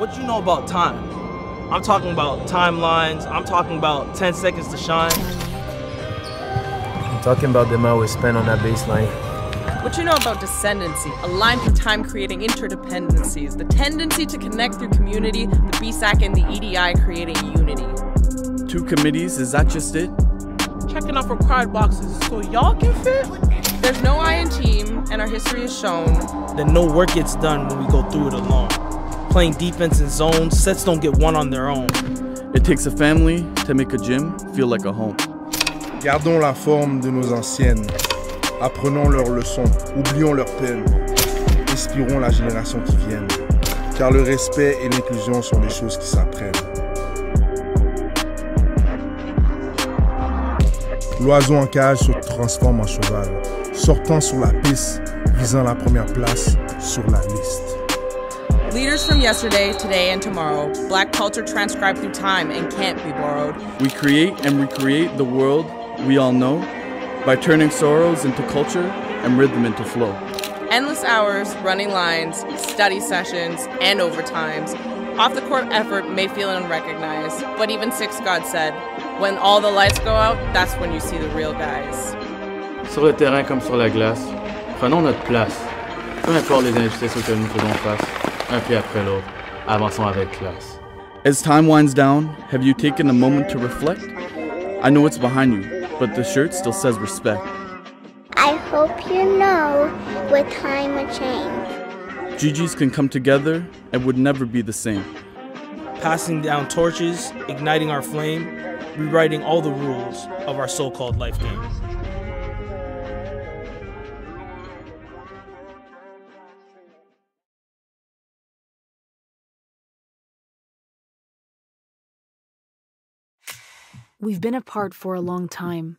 What do you know about time? I'm talking about timelines. I'm talking about 10 seconds to shine. I'm talking about the amount we spend on that baseline. What you know about descendancy, a line through time creating interdependencies, the tendency to connect through community, the BSAC and the EDI creating unity. Two committees, is that just it? Checking off required boxes so y'all can fit? There's no I in team, and our history has shown that no work gets done when we go through it alone. Playing defense in zones, sets don't get one on their own. It takes a family to make a gym feel like a home. Gardons la forme de nos anciennes. Apprenons leurs leçons, oublions leurs peines. Inspirons la génération qui vient. Car le respect et l'inclusion sont des choses qui s'apprennent. L'oiseau en cage se transforme en cheval, sortant sur la piste, visant la première place sur la liste. Leaders from yesterday, today, and tomorrow, black culture transcribed through time and can't be borrowed. We create and recreate the world we all know by turning sorrows into culture and rhythm into flow. Endless hours, running lines, study sessions, and overtimes. Off the court effort may feel unrecognized, but even Six God said, when all the lights go out, that's when you see the real guys. Sur le terrain comme sur la glace, prenons notre place. Peu importe les injustices auxquelles nous faisons face, un pied après l'autre, avançons avec classe. As time winds down, have you taken a moment to reflect? I know it's behind you, but the shirt still says respect. I hope you know with time will change. GGs can come together and would never be the same. Passing down torches, igniting our flame, rewriting all the rules of our so called life game. We've been apart for a long time.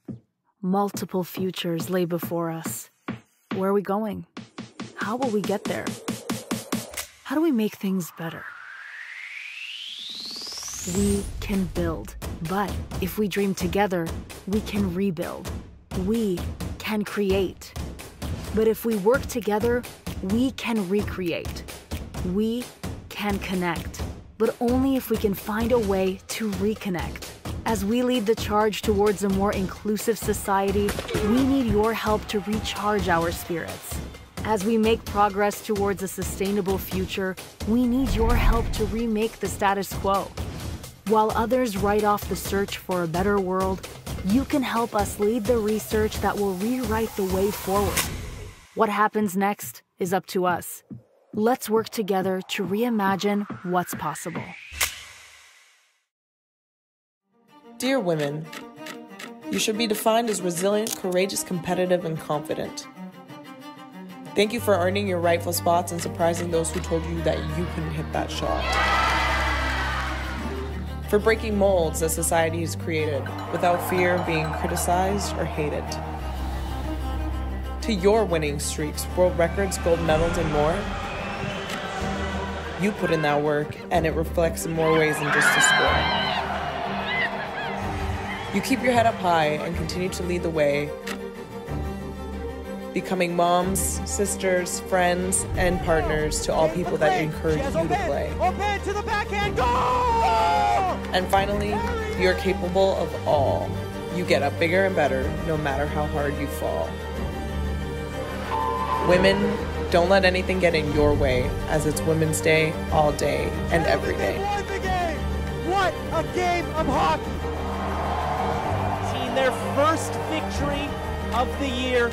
Multiple futures lay before us. Where are we going? How will we get there? How do we make things better? We can build, but if we dream together, we can rebuild. We can create. But if we work together, we can recreate. We can connect, but only if we can find a way to reconnect. As we lead the charge towards a more inclusive society, we need your help to recharge our spirits. As we make progress towards a sustainable future, we need your help to remake the status quo. While others write off the search for a better world, you can help us lead the research that will rewrite the way forward. What happens next is up to us. Let's work together to reimagine what's possible. Dear women, you should be defined as resilient, courageous, competitive, and confident. Thank you for earning your rightful spots and surprising those who told you that you couldn't hit that shot. For breaking molds that society has created without fear of being criticized or hated. To your winning streaks, world records, gold medals, and more. You put in that work, and it reflects in more ways than just a score. You keep your head up high and continue to lead the way, becoming moms, sisters, friends, and partners to all people that encourage you to play. And finally, you're capable of all. You get up bigger and better no matter how hard you fall. Women, don't let anything get in your way as it's Women's Day all day and every day. What a game of hockey! Their first victory of the year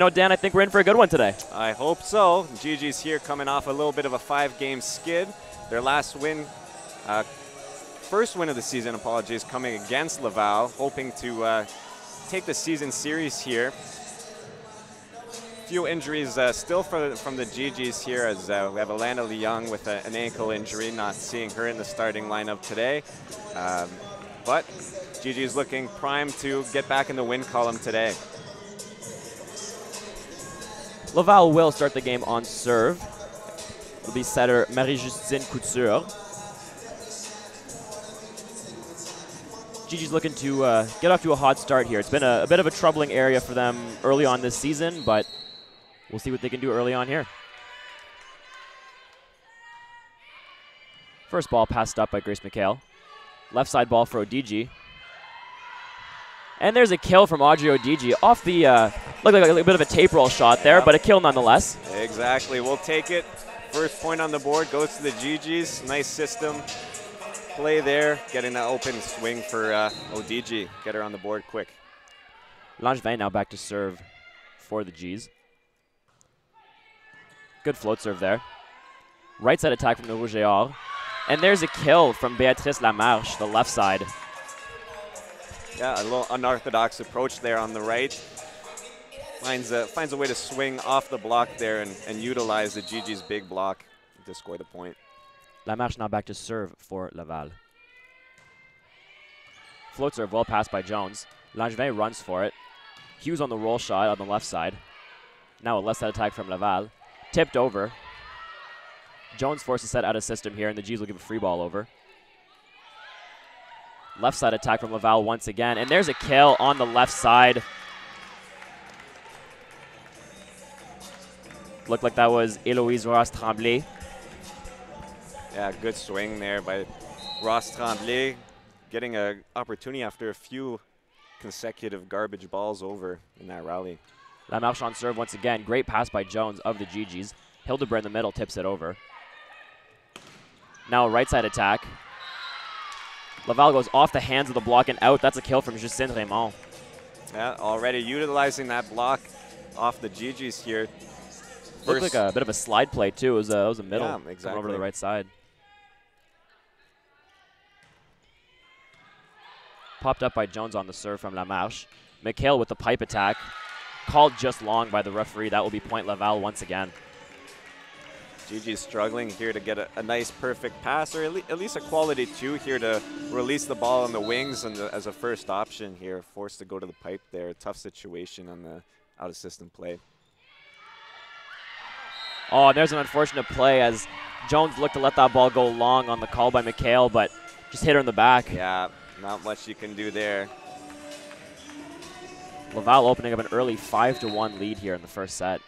know, Dan, I think we're in for a good one today. I hope so. GG's here coming off a little bit of a five game skid. Their last win, uh, first win of the season, apologies, coming against Laval, hoping to uh, take the season series here. Few injuries uh, still for, from the GGs here as uh, we have Alana Leung with a, an ankle injury, not seeing her in the starting lineup today. Um, but GG is looking primed to get back in the win column today. Laval will start the game on serve. It'll be setter Marie-Justine Couture. GG's looking to uh, get off to a hot start here. It's been a, a bit of a troubling area for them early on this season, but We'll see what they can do early on here. First ball passed up by Grace McHale. Left side ball for Odigi. And there's a kill from Audrey Odigi off the, uh, looked like a, bit of a tape roll shot there, but a kill nonetheless. Exactly. We'll take it. First point on the board goes to the GGs. Nice system play there, getting that open swing for uh, Odigi. Get her on the board quick. Langevin now back to serve for the G's. Good float serve there. Right side attack from the Rouge et And there's a kill from Beatrice Lamarche, the left side. Yeah, a little unorthodox approach there on the right. Finds a, finds a way to swing off the block there and, and utilize the GG's big block to score the point. Lamarche now back to serve for Laval. Float serve, well passed by Jones. Langevin runs for it. Hughes on the roll shot on the left side. Now a left side attack from Laval tipped over. Jones forced to set out of system here, and the G's will give a free ball over. Left side attack from Laval once again, and there's a kill on the left side. Looked like that was Eloise Ross Tremblay. Yeah, good swing there by Ross Tremblay, getting an opportunity after a few consecutive garbage balls over in that rally. Lamarche on serve once again. Great pass by Jones of the GGs. Hildebrand in the middle tips it over. Now a right side attack. Laval goes off the hands of the block and out. That's a kill from Justine Raymond. Yeah, already utilizing that block off the GGs here. First Looked like a bit of a slide play too. It was a, it was a middle yeah, exactly. over to the right side. Popped up by Jones on the serve from La Lamarche. McHale with the pipe attack called just long by the referee. That will be point Laval once again. GG's struggling here to get a, a nice perfect pass or at, le at, least a quality two here to release the ball on the wings and the, as a first option here. Forced to go to the pipe there. Tough situation on the out of system play. Oh, there's an unfortunate play as Jones looked to let that ball go long on the call by McHale, but just hit her in the back. Yeah, not much you can do there. Laval opening up an early 5 to one lead here in the first set.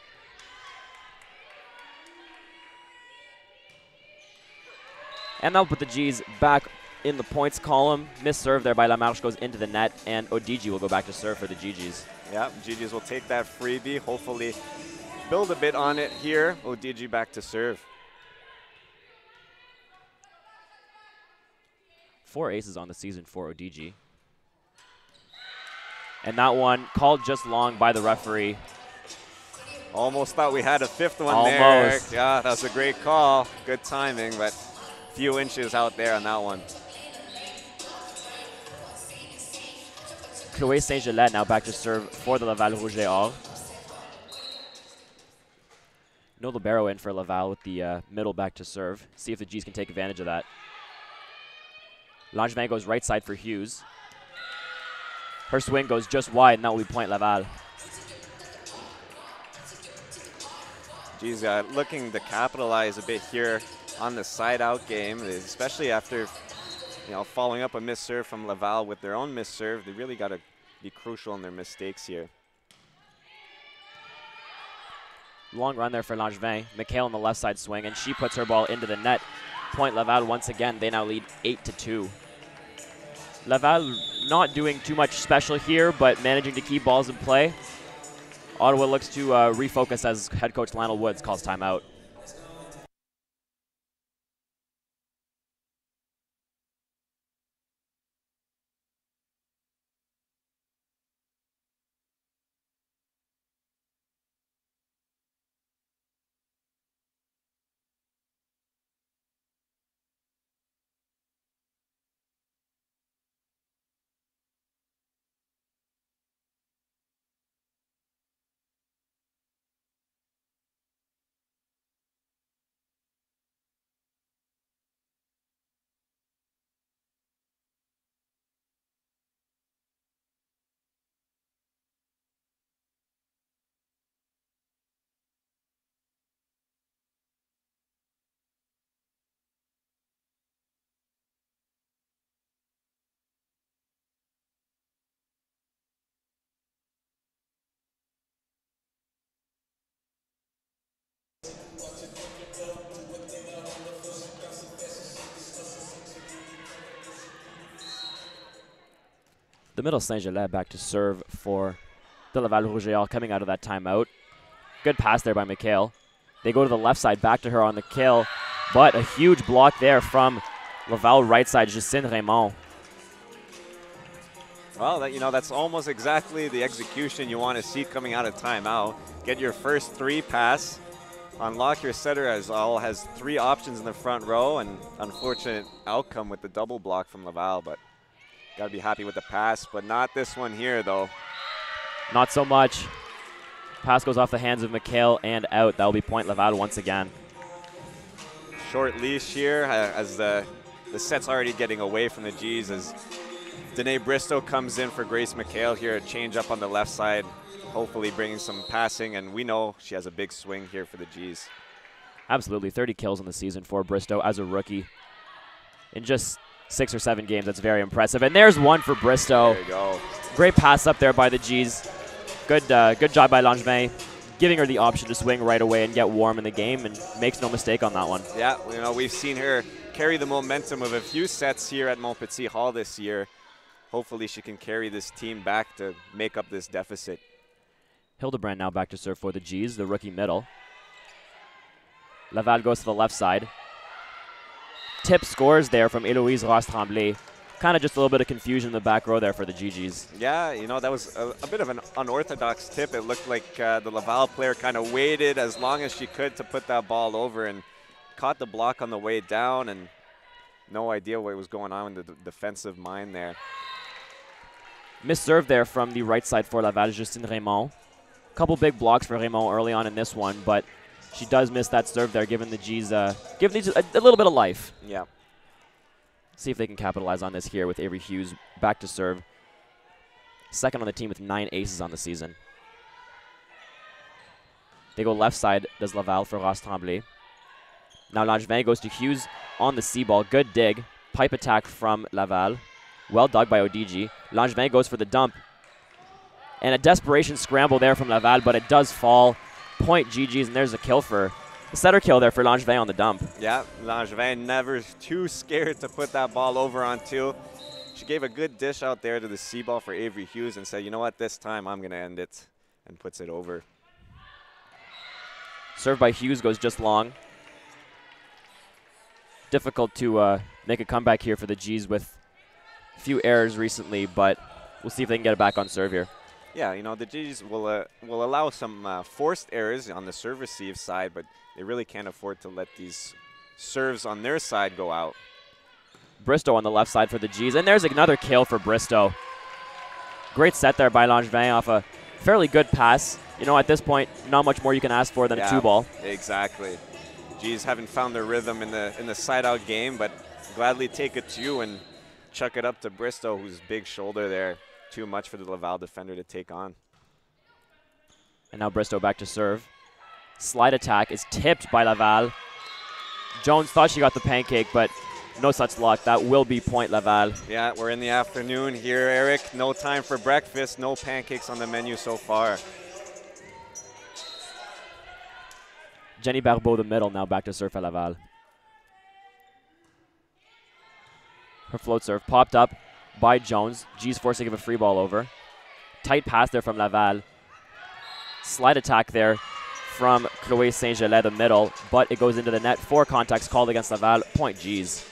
And that'll put the G's back in the points column. Miss serve there by Lamarche goes into the net, and Odigi will go back to serve for the GGs. Yeah, GGs will take that freebie, hopefully build a bit on it here. Odigi back to serve. Four aces on the season for Odigi. And that one called just long by the referee. Almost thought we had a fifth one Almost. there. Yeah, that was a great call. Good timing, but few inches out there on that one. Chloé Saint-Gelais now back to serve for the Laval Rouge et Or. No libero in for Laval with the uh, middle back to serve. See if the G's can take advantage of that. Langevin goes right side for Hughes. Her swing goes just wide, and that will be point Laval. G's, uh, looking to capitalize a bit here on the side-out game, especially after you know following up a miss serve from Laval with their own miss serve. They really got to be crucial in their mistakes here. Long run there for Langevin. McHale on the left side swing, and she puts her ball into the net. Point Laval once again. They now lead 8 to 2. Laval not doing too much special here, but managing to keep balls in play. Ottawa looks to uh, refocus as head coach Lionel Woods calls timeout. The middle Saint-Gelais back to serve for the Laval Rouge coming out of that timeout. Good pass there by McHale. They go to the left side, back to her on the kill, but a huge block there from Laval right side, Justine Raymond. Well, that, you know, that's almost exactly the execution you want to see coming out of timeout. Get your first three pass, unlock your setter as all has three options in the front row, and unfortunate outcome with the double block from Laval, but got to be happy with the pass, but not this one here, though. Not so much. Pass goes off the hands of McHale and out. That will be point Laval once again. Short leash here uh, as the, the set's already getting away from the G's as Danae Bristow comes in for Grace McHale here, a change up on the left side, hopefully bringing some passing, and we know she has a big swing here for the G's. Absolutely, 30 kills in the season for Bristow as a rookie. In just six or seven games, that's very impressive. And there's one for Bristow. There you go. Great pass up there by the G's. Good, uh, good job by Langevin, giving her the option to swing right away and get warm in the game, and makes no mistake on that one. Yeah, you know we've seen her carry the momentum of a few sets here at Montpetit Hall this year. Hopefully, she can carry this team back to make up this deficit. Hildebrand now back to serve for the G's, the rookie middle. Laval goes to the left side. Tip scores there from Eloise Ross Tremblay kind of just a little bit of confusion in the back row there for the GGs. Yeah, you know, that was a, a bit of an unorthodox tip. It looked like uh, the Laval player kind of waited as long as she could to put that ball over and caught the block on the way down and no idea what was going on in the defensive mind there. Missed serve there from the right side for Laval, Justine Raymond. Couple big blocks for Raymond early on in this one, but she does miss that serve there, giving the G's uh, giving these a, a little bit of life. Yeah. See if they can capitalize on this here with Avery Hughes back to serve. Second on the team with nine aces on the season. They go left side, does Laval for Ross Tremblay. Now Langevin goes to Hughes on the C ball. Good dig. Pipe attack from Laval. Well dug by Odigi. Langevin goes for the dump. And a desperation scramble there from Laval, but it does fall. Point GG's, and there's a kill for a setter kill there for Langevin on the dump. Yeah, Langevin never too scared to put that ball over on two. She gave a good dish out there to the C ball for Avery Hughes and said, you know what, this time I'm going to end it, and puts it over. Served by Hughes goes just long. Difficult to uh, make a comeback here for the G's with a few errors recently, but we'll see if they can get it back on serve here. Yeah, you know, the G's will, uh, will allow some uh, forced errors on the serve receive side, but they really can't afford to let these serves on their side go out. Bristow on the left side for the G's, and there's another kill for Bristow. Great set there by Langevin off a fairly good pass. You know, at this point, not much more you can ask for than yeah, a two ball. Exactly. G's haven't found their rhythm in the in the side out game, but gladly take a two and chuck it up to Bristow, who's big shoulder there. Too much for the Laval defender to take on. And now Bristow back to serve. Slide attack is tipped by Laval. Jones thought she got the pancake, but no such luck. That will be point Laval. Yeah, we're in the afternoon here, Eric. No time for breakfast. No pancakes on the menu so far. Jenny Barbeau, the middle, now back to serve at Laval. Her float serve popped up by Jones. G's forced to give a free ball over. Tight pass there from Laval. Slide attack there from Chloé Saint-Gelais, the middle, but it goes into the net. Four contacts called against Laval. Point G's.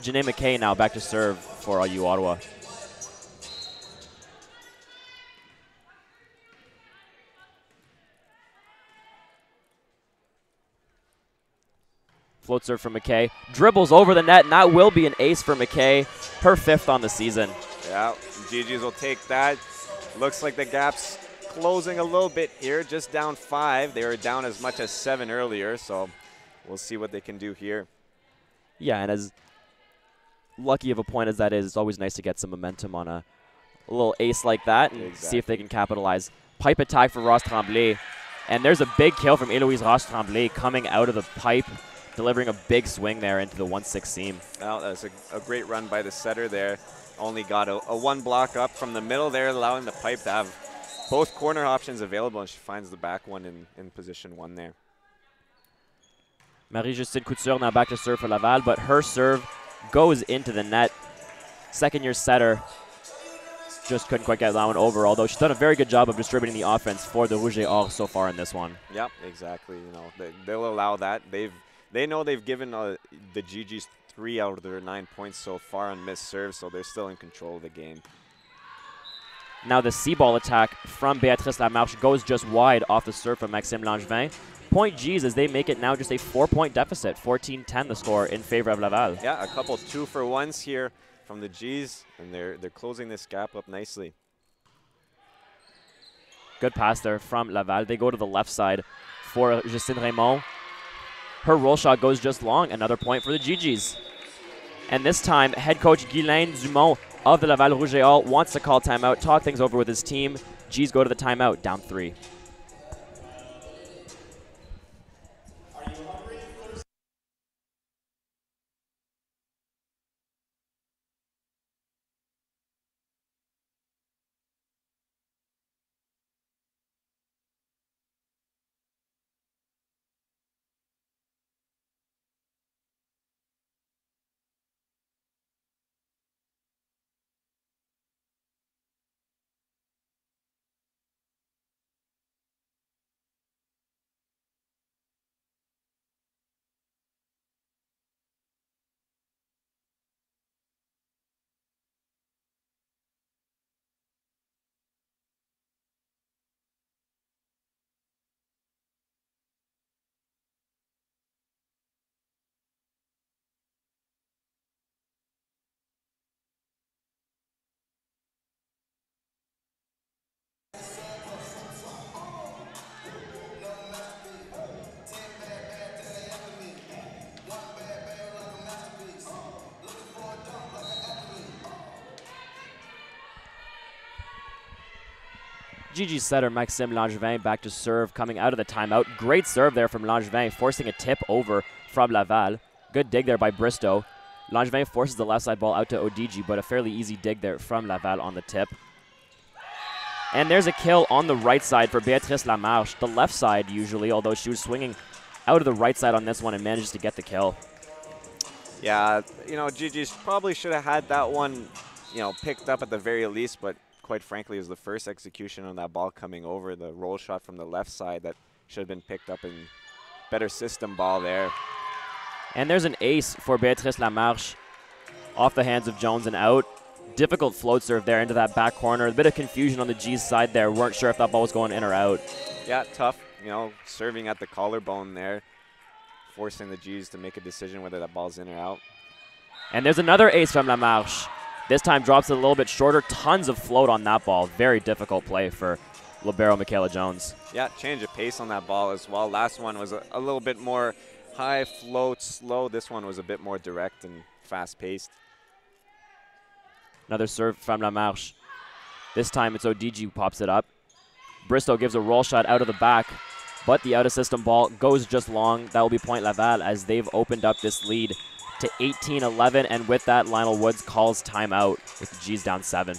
Janae McKay now back to serve for RU Ottawa. Float serve from McKay. Dribbles over the net, and that will be an ace for McKay. Her fifth on the season. Yeah, GG's will take that. Looks like the gap's closing a little bit here, just down five. They were down as much as seven earlier, so we'll see what they can do here. Yeah, and as lucky of a point as that is, it's always nice to get some momentum on a, a little ace like that and exactly. see if they can capitalize. Pipe attack for Ross Tremblay. And there's a big kill from Eloise Ross Tremblay coming out of the pipe delivering a big swing there into the 1-6 seam. Well, that was a, a, great run by the setter there. Only got a, a, one block up from the middle there, allowing the pipe to have both corner options available, and she finds the back one in, in position one there. Marie-Justine Couture now back to serve for Laval, but her serve goes into the net. Second year setter just couldn't quite get that one over, although she's done a very good job of distributing the offense for the Rouge et Or so far in this one. Yep, exactly. You know, they, they'll allow that. They've they know they've given uh, the GGs three out of their nine points so far on missed serves, so they're still in control of the game. Now the C ball attack from Béatrice Lamarche goes just wide off the serve from Maxime Langevin. Point G's as they make it now just a four-point deficit, 14-10 the score in favor of Laval. Yeah, a couple two for ones here from the G's, and they're they're closing this gap up nicely. Good pass there from Laval. They go to the left side for Justine Raymond. Her roll shot goes just long. Another point for the GGs. And this time, head coach Guylaine Dumont of the Laval Rouge et wants to call timeout, talk things over with his team. G's go to the timeout, down three. GG setter Maxime Langevin back to serve coming out of the timeout. Great serve there from Langevin, forcing a tip over from Laval. Good dig there by Bristow. Langevin forces the left side ball out to Odigi, but a fairly easy dig there from Laval on the tip. And there's a kill on the right side for Beatrice Lamarche. The left side usually, although she was swinging out of the right side on this one and manages to get the kill. Yeah, you know, GG's probably should have had that one, you know, picked up at the very least, but quite frankly, is the first execution on that ball coming over. The roll shot from the left side that should have been picked up in better system ball there. And there's an ace for Beatrice Lamarche off the hands of Jones and out. Difficult float serve there into that back corner. A bit of confusion on the G's side there. Weren't sure if that ball was going in or out. Yeah, tough. You know, serving at the collarbone there, forcing the G's to make a decision whether that ball's in or out. And there's another ace from Lamarche. This time drops it a little bit shorter. Tons of float on that ball. Very difficult play for libero Michaela Jones. Yeah, change of pace on that ball as well. Last one was a, a little bit more high float, slow. This one was a bit more direct and fast-paced. Another serve from Lamarche. This time it's Odigi who pops it up. Bristow gives a roll shot out of the back, but the out-of-system ball goes just long. That will be point Laval as they've opened up this lead to 18-11, and with that, Lionel Woods calls timeout with the G's down seven.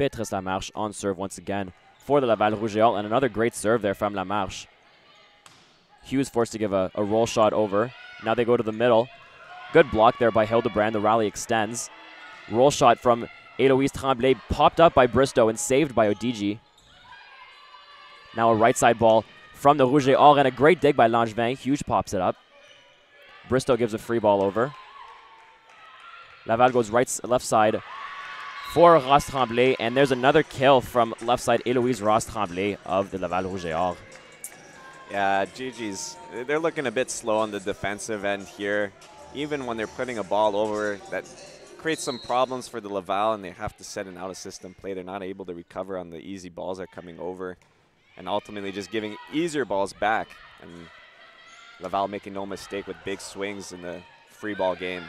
Beatrice Lamarche on serve once again for the Laval Rouge et and another great serve there from Lamarche. Hughes forced to give a, a roll shot over. Now they go to the middle. Good block there by Hildebrand. The rally extends. Roll shot from Eloise Tremblay, popped up by Bristow and saved by Odigi. Now a right side ball from the Rouge et Or and a great dig by Langevin. Hughes pops it up. Bristow gives a free ball over. Laval goes right, left side for Ross Tremblay, and there's another kill from left side Eloise Ross Tremblay of the Laval Rouge et Or. Yeah, GG's, they're looking a bit slow on the defensive end here. Even when they're putting a ball over, that creates some problems for the Laval, and they have to set an out-of-system play. They're not able to recover on the easy balls that are coming over, and ultimately just giving easier balls back. And Laval making no mistake with big swings in the free ball game.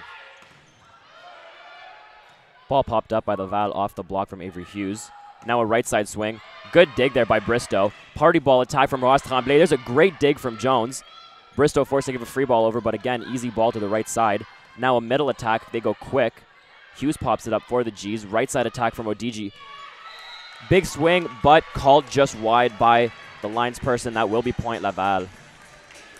Ball popped up by Laval off the block from Avery Hughes. Now a right side swing. Good dig there by Bristow. Party ball attack from Ross Tremblay. There's a great dig from Jones. Bristow forced to give a free ball over, but again, easy ball to the right side. Now a middle attack. They go quick. Hughes pops it up for the G's. Right side attack from Odigi. Big swing, but called just wide by the lines person. That will be point Laval.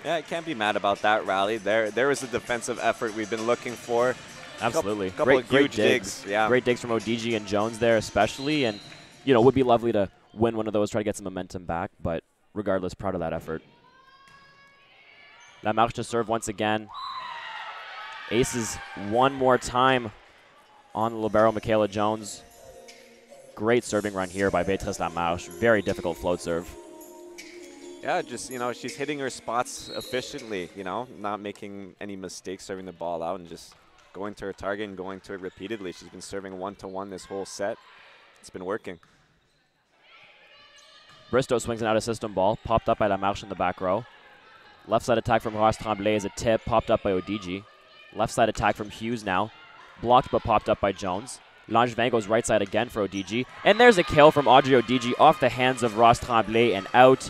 Yeah, I can't be mad about that rally. There, there was a defensive effort we've been looking for. Absolutely. Couple, great, of great digs. digs. Yeah. Great digs from Odigi and Jones there, especially. And, you know, would be lovely to win one of those, try to get some momentum back. But regardless, proud of that effort. Lamarche to serve once again. Aces one more time on the libero, Michaela Jones. Great serving run here by Beatrice Lamarche. Very difficult float serve. Yeah, just, you know, she's hitting her spots efficiently, you know, not making any mistakes serving the ball out and just going to her target and going to it repeatedly. She's been serving one-to-one -one this whole set. It's been working. Bristow swings an out-of-system ball, popped up by Lamarche in the back row. Left side attack from Ross Tremblay is a tip, popped up by Odigi. Left side attack from Hughes now. Blocked but popped up by Jones. Langevin goes right side again for Odigi. And there's a kill from Audrey Odigi off the hands of Ross Tremblay and out.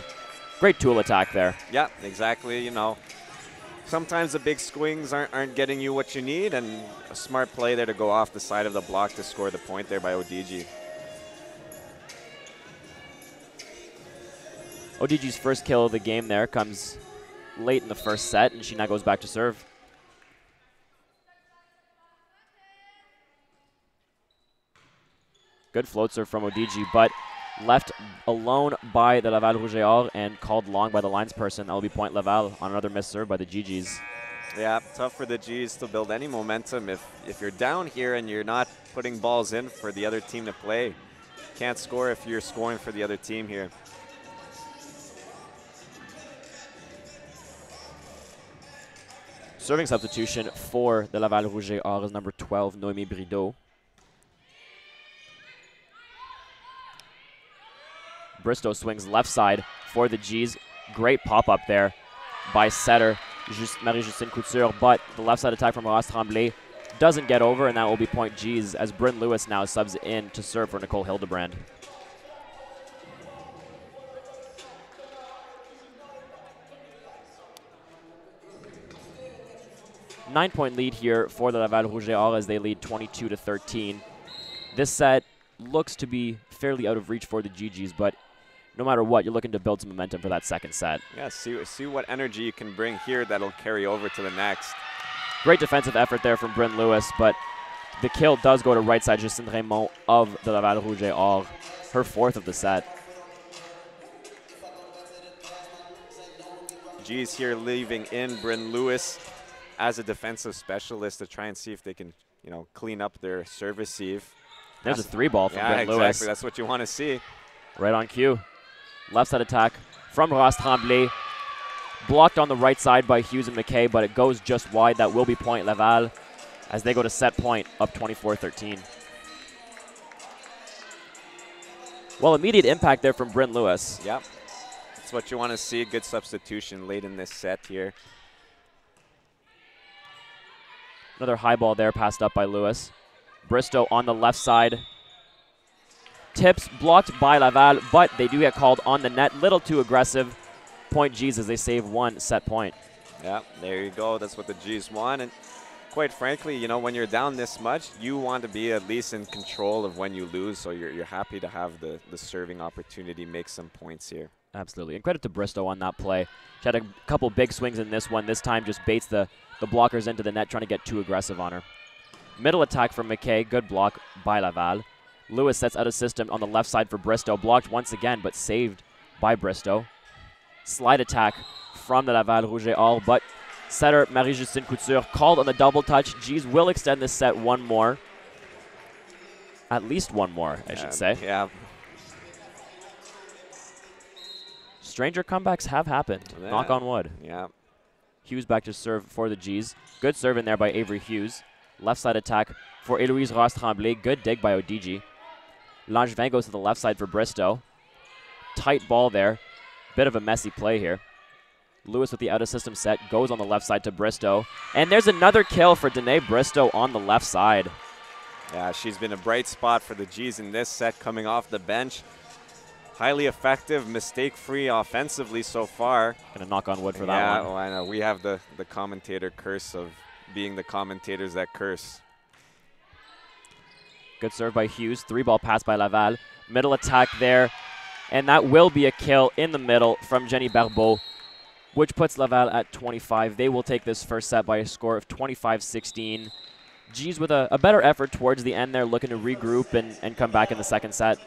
Great tool attack there. Yeah, exactly. You know, sometimes the big swings aren't, aren't getting you what you need, and a smart play there to go off the side of the block to score the point there by Odigi. Odigi's first kill of the game there comes late in the first set, and she now goes back to serve. Good float serve from Odigi, but left alone by the Laval Rouge et Or and called long by the lines person. That will be point Laval on another missed serve by the GGs. Yeah, tough for the G's to build any momentum. If, if you're down here and you're not putting balls in for the other team to play, can't score if you're scoring for the other team here. Serving substitution for the Laval Rouge Or is number 12, Noemi Brideau. Bristow swings left side for the G's. Great pop up there by setter Just Marie-Justine Couture, but the left side attack from Ross Tremblay doesn't get over, and that will be point G's as Bryn Lewis now subs in to serve for Nicole Hildebrand. Nine point lead here for the Laval Rouge as they lead 22 to 13. This set looks to be fairly out of reach for the GGs, but no matter what, you're looking to build some momentum for that second set. Yeah, see, see what energy you can bring here that'll carry over to the next. Great defensive effort there from Bryn Lewis, but the kill does go to right side Justine Raymond of the Laval Rouge Or, her fourth of the set. G's here leaving in Bryn Lewis as a defensive specialist to try and see if they can, you know, clean up their service sieve. There's a three ball from yeah, Bryn exactly. Lewis. That's what you want to see. Right on cue. Left side attack from Ross Tremblay. Blocked on the right side by Hughes and McKay, but it goes just wide. That will be point Laval as they go to set point up 24-13. Well, immediate impact there from Bryn Lewis. Yep. That's what you want to see. A good substitution late in this set here. Another high ball there passed up by Lewis. Bristow on the left side. Tips blocked by Laval, but they do get called on the net. Little too aggressive. Point G's as they save one set point. Yeah, there you go. That's what the G's want. And quite frankly, you know, when you're down this much, you want to be at least in control of when you lose. So you're, you're happy to have the, the serving opportunity, make some points here. Absolutely. And credit to Bristow on that play. She had a couple big swings in this one. This time just baits the, the blockers into the net, trying to get too aggressive on her. Middle attack from McKay. Good block by Laval. Lewis sets out a system on the left side for Bristow. Blocked once again, but saved by Bristow. Slide attack from the Laval Rouge et Or, but setter Marie-Justine Couture called on the double touch. G's will extend this set one more. At least one more, I yeah, should say. Yeah. Stranger comebacks have happened. Yeah. Knock on wood. Yeah. Hughes back to serve for the G's. Good serve in there by Avery Hughes. Left side attack for Eloise Ross Tremblay. Good dig by Odigi. Langevin goes to the left side for Bristow. Tight ball there. Bit of a messy play here. Lewis with the out of system set goes on the left side to Bristow. And there's another kill for Danae Bristow on the left side. Yeah, she's been a bright spot for the G's in this set coming off the bench. Highly effective, mistake-free offensively so far. Gonna knock on wood for yeah, that one. oh, I know. We have the, the commentator curse of being the commentators that curse. Good serve by Hughes. Three ball pass by Laval. Middle attack there. And that will be a kill in the middle from Jenny Barbeau, which puts Laval at 25. They will take this first set by a score of 25 16. G's with a, a better effort towards the end there, looking to regroup and, and come back in the second set.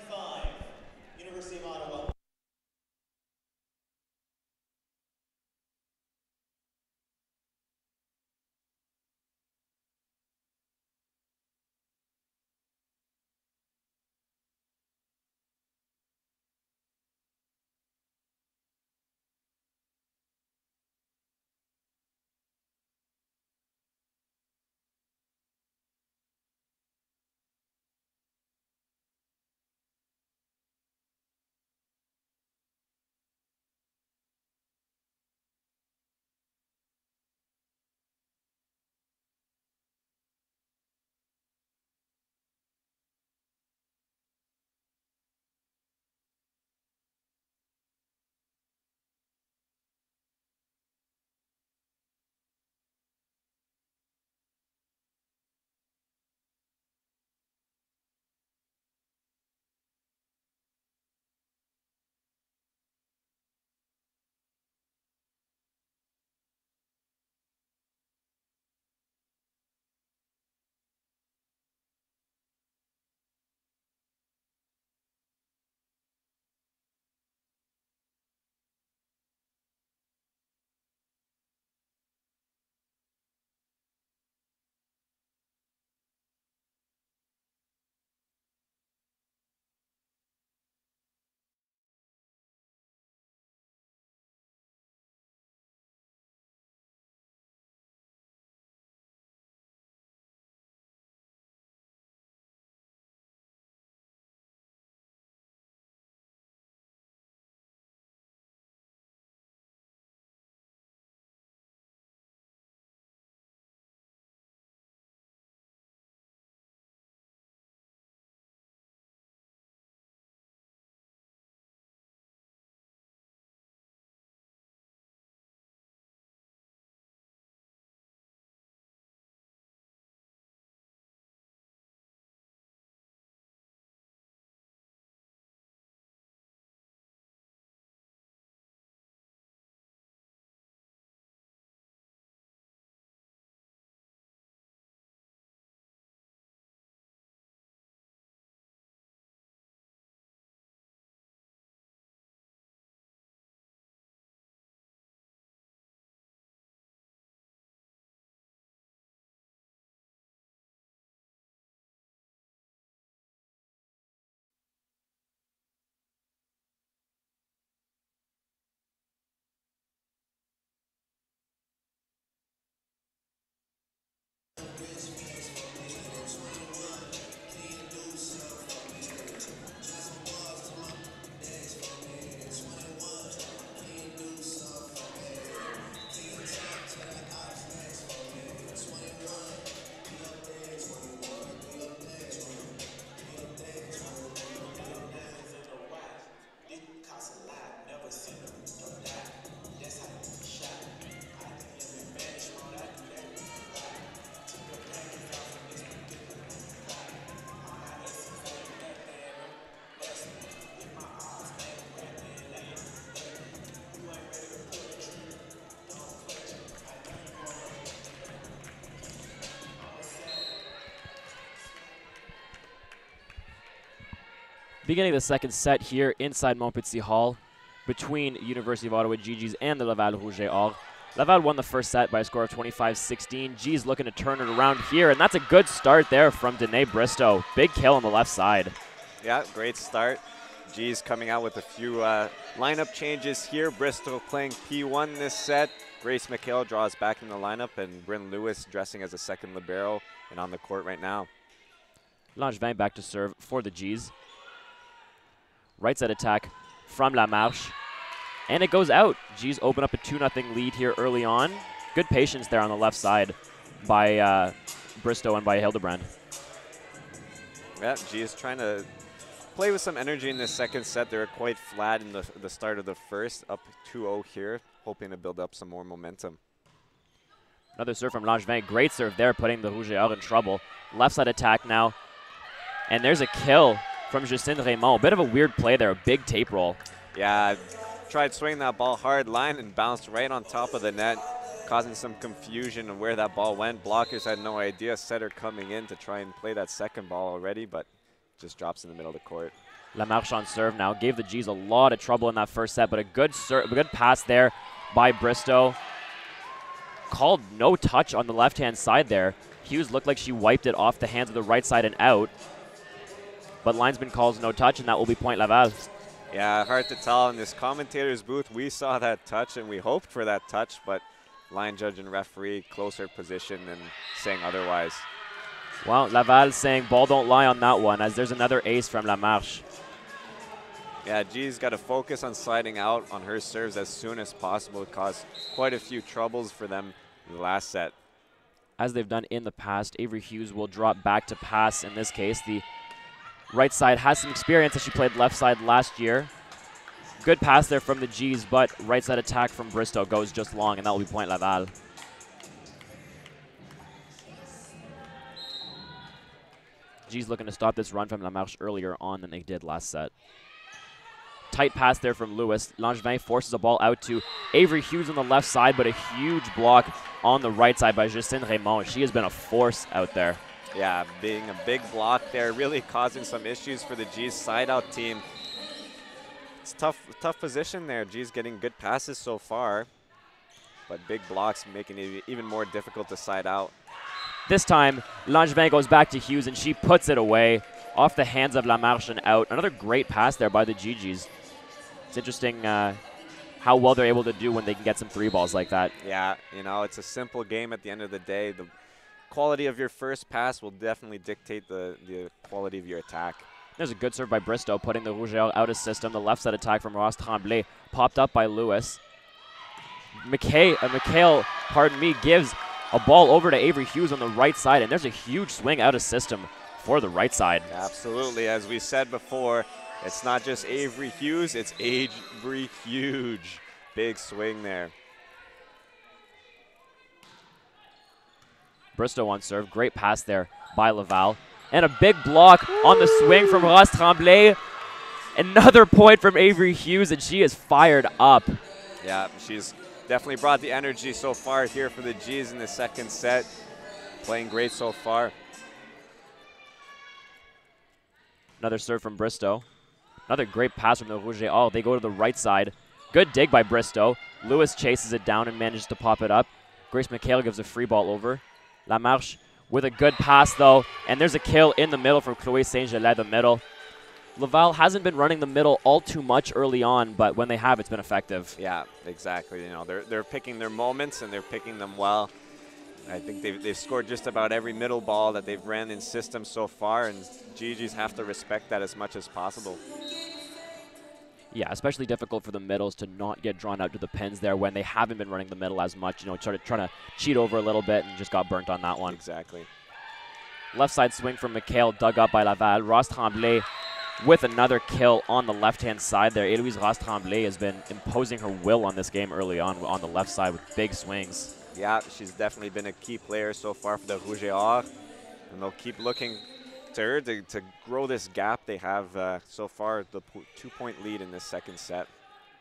Beginning of the second set here inside Montpetit Hall between University of Ottawa GGs and the Laval Rouge et Or. Laval won the first set by a score of 25-16. G's looking to turn it around here, and that's a good start there from Danae Bristow. Big kill on the left side. Yeah, great start. G's coming out with a few uh, lineup changes here. Bristow playing P1 this set. Grace McHale draws back in the lineup, and Bryn Lewis dressing as a second libero and on the court right now. Langevin back to serve for the G's. Right side attack from Lamarche. And it goes out. G's open up a 2 0 lead here early on. Good patience there on the left side by uh, Bristow and by Hildebrand. Yeah, G is trying to play with some energy in the second set. They were quite flat in the, the start of the first, up 2-0 here, hoping to build up some more momentum. Another serve from Langevin. Great serve there, putting the Rouge in trouble. Left side attack now. And there's a kill from Justine Raymond. A bit of a weird play there, a big tape roll. Yeah, tried swinging that ball hard line and bounced right on top of the net, causing some confusion of where that ball went. Blockers had no idea. Setter coming in to try and play that second ball already, but just drops in the middle of the court. Lamarche on serve now. Gave the G's a lot of trouble in that first set, but a good serve, a good pass there by Bristow. Called no touch on the left-hand side there. Hughes looked like she wiped it off the hands of the right side and out. But linesman calls no touch, and that will be point Laval. Yeah, hard to tell. In this commentator's booth, we saw that touch, and we hoped for that touch, but line judge and referee closer position and saying otherwise. Well, Laval saying ball don't lie on that one as there's another ace from Lamarche. Yeah, G's got to focus on sliding out on her serves as soon as possible. It caused quite a few troubles for them in the last set. As they've done in the past, Avery Hughes will drop back to pass. In this case, the right side has some experience as she played left side last year. Good pass there from the G's, but right side attack from Bristow goes just long, and that will be point Laval. G's looking to stop this run from Lamarche earlier on than they did last set. Tight pass there from Lewis. Langevin forces a ball out to Avery Hughes on the left side, but a huge block on the right side by Justine Raymond. She has been a force out there. Yeah, being a big block there, really causing some issues for the G's side out team. It's tough, tough position there. G's getting good passes so far, but big blocks making it even more difficult to side out. This time, Langevin goes back to Hughes and she puts it away off the hands of Lamarche and out. Another great pass there by the GGs. It's interesting uh, how well they're able to do when they can get some three balls like that. Yeah, you know, it's a simple game at the end of the day. The quality of your first pass will definitely dictate the, the quality of your attack. There's a good serve by Bristow, putting the Rougeur out of system. The left side attack from Ross Tremblay, popped up by Lewis. McKay, uh, McHale, pardon me, gives a ball over to Avery Hughes on the right side, and there's a huge swing out of system for the right side. Absolutely. As we said before, it's not just Avery Hughes, it's Avery Huge. Big swing there. Bristow on serve. Great pass there by Laval. And a big block on the swing from Ross Tremblay. Another point from Avery Hughes, and she is fired up. Yeah, she's Definitely brought the energy so far here for the G's in the second set. Playing great so far. Another serve from Bristow. Another great pass from the Rouge Oh, they go to the right side. Good dig by Bristow. Lewis chases it down and manages to pop it up. Grace McHale gives a free ball over. Lamarche with a good pass, though. And there's a kill in the middle from Chloe Saint-Gelais, the middle. Laval hasn't been running the middle all too much early on, but when they have, it's been effective. Yeah, exactly. You know, they're, they're picking their moments and they're picking them well. I think they've, they've scored just about every middle ball that they've ran in system so far, and GGs have to respect that as much as possible. Yeah, especially difficult for the middles to not get drawn out to the pins there when they haven't been running the middle as much. You know, started trying to cheat over a little bit and just got burnt on that one. Exactly. Left side swing from McHale, dug up by Laval. Ross Tremblay with another kill on the left-hand side there. Eloise Ross Tremblay has been imposing her will on this game early on on the left side with big swings. Yeah, she's definitely been a key player so far for the Rouge et Or, and they'll keep looking to to, to grow this gap they have uh, so far, the two-point lead in this second set.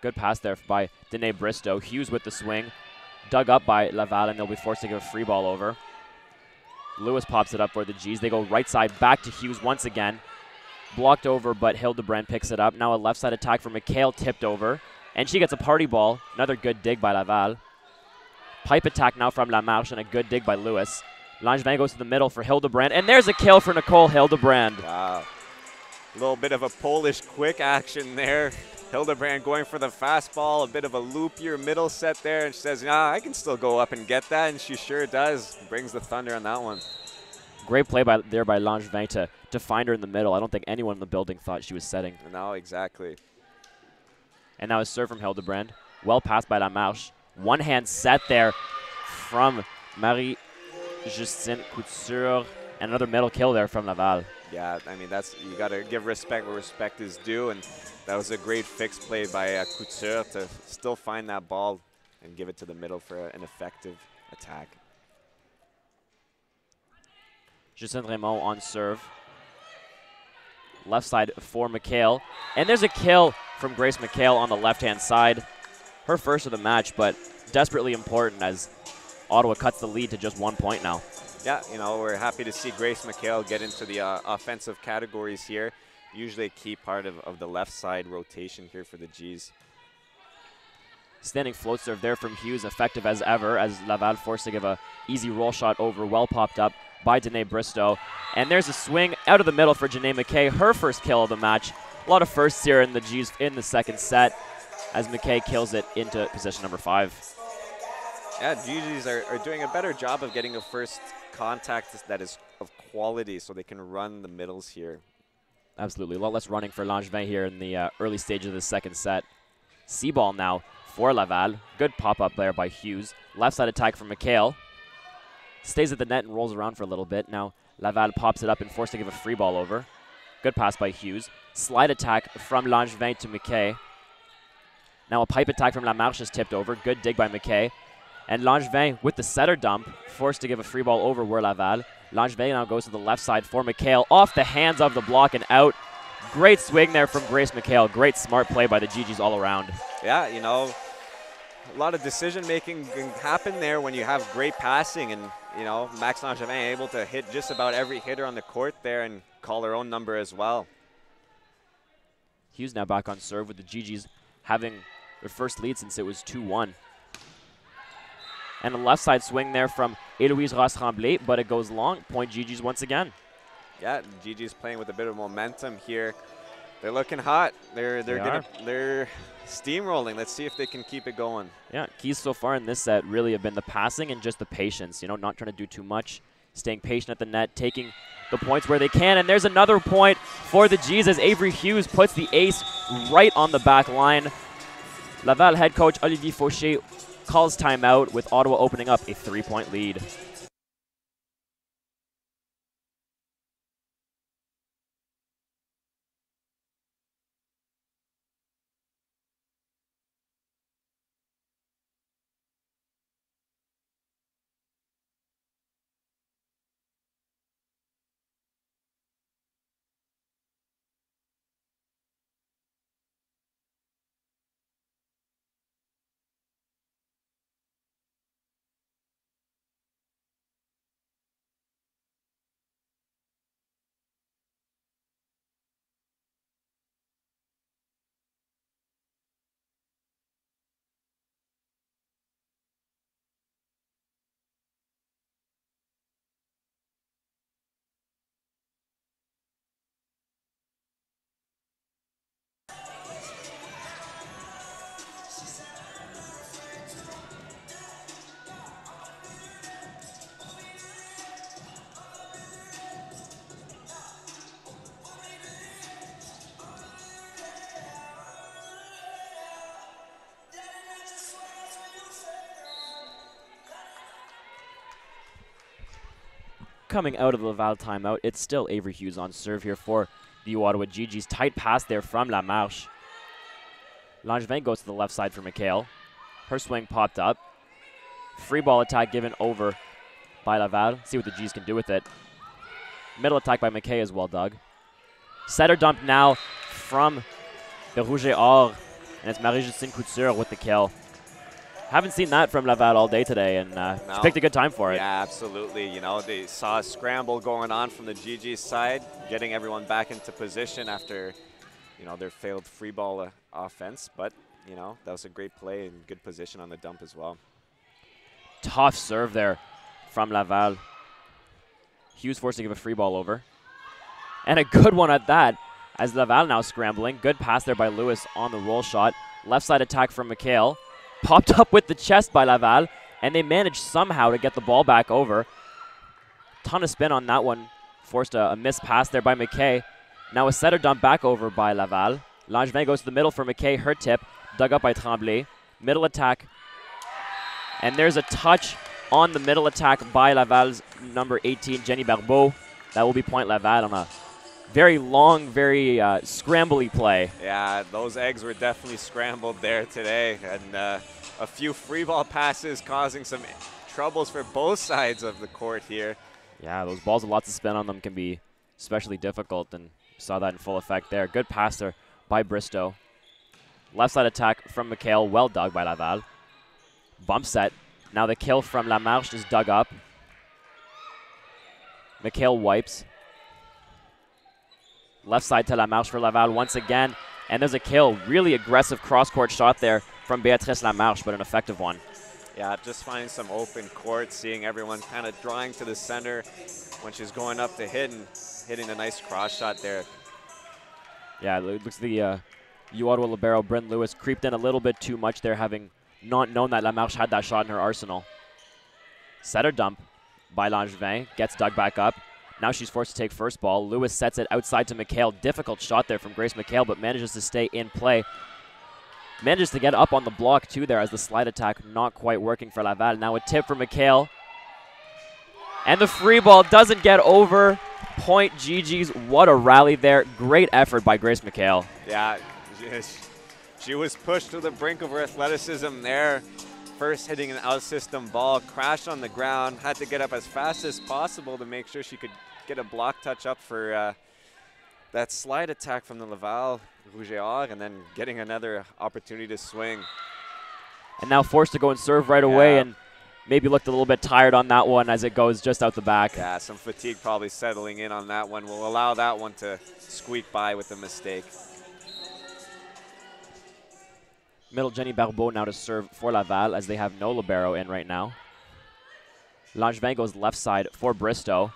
Good pass there by Danae Bristow. Hughes with the swing, dug up by Laval, and they'll be forced to give a free ball over. Lewis pops it up for the G's. They go right side back to Hughes once again. blocked over, but Hildebrand picks it up. Now a left side attack for McHale, tipped over. And she gets a party ball. Another good dig by Laval. Pipe attack now from La Lamarche and a good dig by Lewis. Langevin goes to the middle for Hildebrand. And there's a kill for Nicole Hildebrand. Wow. A little bit of a Polish quick action there. Hildebrand going for the fastball, a bit of a loopier middle set there, and she says, "Yeah, I can still go up and get that," and she sure does. Brings the thunder on that one. Great play by there by Langevin to, to find her in the middle. I don't think anyone in the building thought she was setting. No, exactly. And now a serve from Hildebrand. Well passed by Lamarche. One hand set there from Marie Justine Couture. And another middle kill there from Laval. Yeah, I mean, that's you got to give respect where respect is due. And that was a great fix play by uh, Couture to still find that ball and give it to the middle for an effective attack. Justine Raymond on serve. Left side for McHale. And there's a kill from Grace McHale on the left-hand side. Her first of the match, but desperately important as Ottawa cuts the lead to just one point now. Yeah, you know, we're happy to see Grace McHale get into the uh, offensive categories here. Usually a key part of, of the left side rotation here for the G's. Standing float serve there from Hughes, effective as ever, as Laval forced to give a easy roll shot over, well popped up by Danae Bristow. And there's a swing out of the middle for Janae McKay, her first kill of the match. A lot of firsts here in the G's in the second set as McKay kills it into position number five. Yeah, GG's are, are doing a better job of getting a first contact that is of quality so they can run the middles here. Absolutely. A lot less running for Langevin here in the uh, early stage of the second set. C ball now for Laval. Good pop up there by Hughes. Left side attack from McHale. Stays at the net and rolls around for a little bit. Now Laval pops it up and forced to give a free ball over. Good pass by Hughes. Slide attack from Langevin to McKay. Now a pipe attack from Lamarche is tipped over. Good dig by McKay. And Langevin with the setter dump, forced to give a free ball over where Laval. Langevin now goes to the left side for McHale. Off the hands of the block and out. Great swing there from Grace McHale. Great smart play by the GGs all around. Yeah, you know, a lot of decision making can happen there when you have great passing and you know Max Langevin able to hit just about every hitter on the court there and call her own number as well. Hughes now back on serve with the GGs having their first lead since it was 2-1. And a left side swing there from Eloise Ross Tremblay, but it goes long. Point GG's once again. Yeah, GG's playing with a bit of momentum here. They're looking hot. They're they're they gonna they're steamrolling. Let's see if they can keep it going. Yeah, keys so far in this set really have been the passing and just the patience. You know, not trying to do too much, staying patient at the net, taking the points where they can. And there's another point for the G's as Avery Hughes puts the ace right on the back line. Laval head coach Olivier Fauché calls timeout with Ottawa opening up a three-point lead. Coming out of the Laval timeout, it's still Avery Hughes on serve here for the Ottawa GG's. Tight pass there from Lamarche. Langevin goes to the left side for McHale. Her swing popped up. Free ball attack given over by Laval. See what the G's can do with it. Middle attack by McKay as well, Doug. Setter dump now from the Rouge Or, and it's Marie-Justine Couture with the kill. Haven't seen that from Laval all day today, and uh, no. picked a good time for it. Yeah, absolutely. You know, they saw a scramble going on from the GG side, getting everyone back into position after, you know, their failed free ball uh, offense. But, you know, that was a great play and good position on the dump as well. Tough serve there from Laval. Hughes forced to give a free ball over. And a good one at that, as Laval now scrambling. Good pass there by Lewis on the roll shot. Left side attack from McHale. Popped up with the chest by Laval, and they managed somehow to get the ball back over. Ton of spin on that one. Forced a, a missed pass there by McKay. Now a setter dump back over by Laval. Langevin goes to the middle for McKay. Her tip. Dug up by Tremblay. Middle attack. And there's a touch on the middle attack by Laval's number 18, Jenny Barbeau. That will be point Laval on a very long, very uh, scrambly play. Yeah, those eggs were definitely scrambled there today. And uh, a few free ball passes causing some troubles for both sides of the court here. Yeah, those balls with lots of spin on them can be especially difficult, and saw that in full effect there. Good pass there by Bristow. Left side attack from McHale, well dug by Laval. Bump set. Now the kill from Lamarche is dug up. McHale wipes. Left side to Lamarche for Laval once again. And there's a kill. Really aggressive cross-court shot there from Beatrice Lamarche, but an effective one. Yeah, just finding some open court, seeing everyone kind of drawing to the center when she's going up to hit and hitting a nice cross shot there. Yeah, it looks the uh, U-Ottawa libero, Bryn Lewis, creeped in a little bit too much there, having not known that Lamarche had that shot in her arsenal. Setter dump by Langevin, gets dug back up. Now she's forced to take first ball. Lewis sets it outside to McHale. Difficult shot there from Grace McHale, but manages to stay in play. Manages to get up on the block, too, there as the slide attack not quite working for Laval. Now a tip for McHale. And the free ball doesn't get over. Point GG's. What a rally there. Great effort by Grace McHale. Yeah, she was pushed to the brink of her athleticism there first hitting an out-system ball, crashed on the ground, had to get up as fast as possible to make sure she could get a block touch up for uh, that slide attack from the Laval Rouge and then getting another opportunity to swing. And now forced to go and serve right yeah. away and maybe looked a little bit tired on that one as it goes just out the back. Yeah, some fatigue probably settling in on that one. We'll allow that one to squeak by with a mistake. Middle Jenny Barbeau now to serve for Laval as they have no libero in right now. Langevin goes left side for Bristow.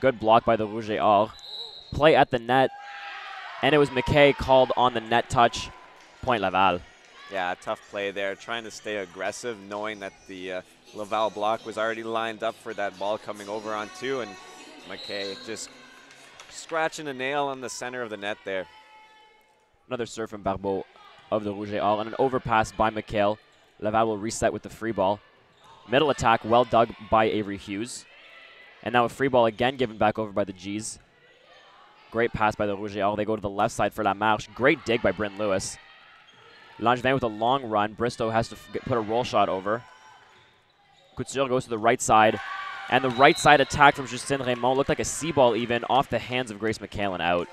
Good block by the Rouge et Or. Play at the net, and it was McKay called on the net touch. Point Laval. Yeah, tough play there. Trying to stay aggressive, knowing that the uh, Laval block was already lined up for that ball coming over on two, and McKay just scratching a nail on the center of the net there. Another serve from Barbeau of the Rouge et Or and an overpass by McHale. Laval will reset with the free ball. Middle attack, well dug by Avery Hughes. And now a free ball again given back over by the G's. Great pass by the Rouge et Or. They go to the left side for Lamarche. Great dig by Bryn Lewis. Langevin with a long run. Bristow has to put a roll shot over. Couture goes to the right side. And the right side attack from Justine Raymond looked like a C ball even off the hands of Grace McCallan out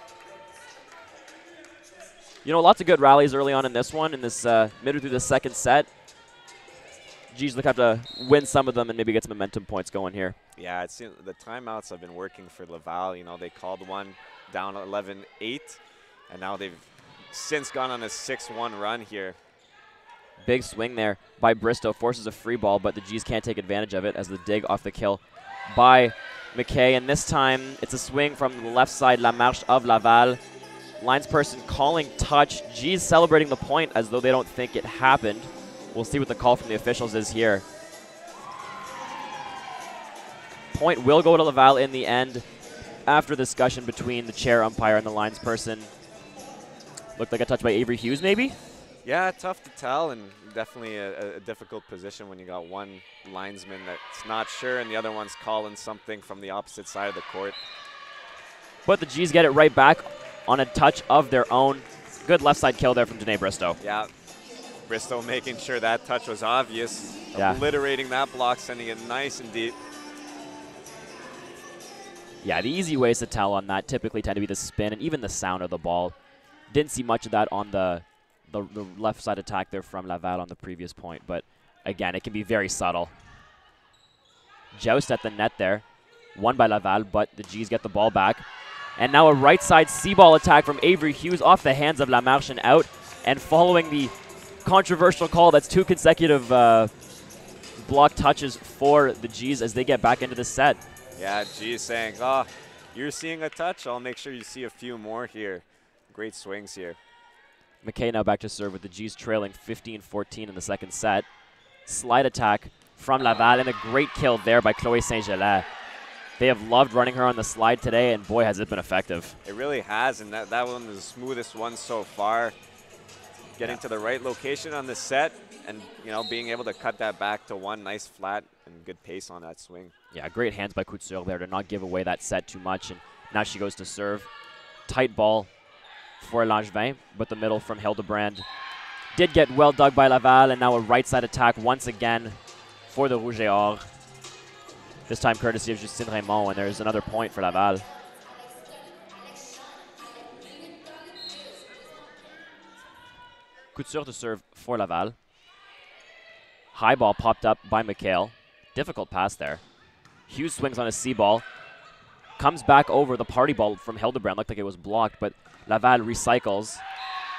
you know, lots of good rallies early on in this one, in this uh, midway through the second set. G's look have to win some of them and maybe get some momentum points going here. Yeah, it's the timeouts have been working for Laval. You know, they called one down 11-8, and now they've since gone on a 6-1 run here. Big swing there by Bristow, forces a free ball, but the G's can't take advantage of it as the dig off the kill by McKay. And this time, it's a swing from the left side, Lamarche of Laval. Linesperson calling touch. G's celebrating the point as though they don't think it happened. We'll see what the call from the officials is here. Point will go to Laval in the end after discussion between the chair umpire and the linesperson. Looked like a touch by Avery Hughes, maybe? Yeah, tough to tell, and definitely a, a, difficult position when you got one linesman that's not sure and the other one's calling something from the opposite side of the court. But the G's get it right back on a touch of their own. Good left side kill there from Danae Bristow. Yeah. Bristow making sure that touch was obvious. Yeah. Obliterating that block, sending it nice and deep. Yeah, the easy ways to tell on that typically tend to be the spin and even the sound of the ball. Didn't see much of that on the, the, the left side attack there from Laval on the previous point, but again, it can be very subtle. Joust at the net there. Won by Laval, but the G's get the ball back. And now a right side C ball attack from Avery Hughes off the hands of Lamarche and out. And following the controversial call, that's two consecutive uh, block touches for the G's as they get back into the set. Yeah, G's saying, oh, you're seeing a touch. I'll make sure you see a few more here. Great swings here. McKay now back to serve with the G's trailing 15-14 in the second set. Slide attack from Laval and a great kill there by Chloe Saint-Gelais. They have loved running her on the slide today, and boy, has it been effective. It really has, and that, that one is the smoothest one so far. Getting yeah. to the right location on the set, and you know being able to cut that back to one nice flat and good pace on that swing. Yeah, great hands by Couture there to not give away that set too much, and now she goes to serve. Tight ball for Langevin, but the middle from Hildebrand did get well dug by Laval, and now a right side attack once again for the Rouge et Or. This time courtesy of Justine Raymond, and there's another point for Laval. Couture to serve for Laval. High ball popped up by McHale. Difficult pass there. Hughes swings on a C ball. Comes back over the party ball from Hildebrand. Looked like it was blocked, but Laval recycles.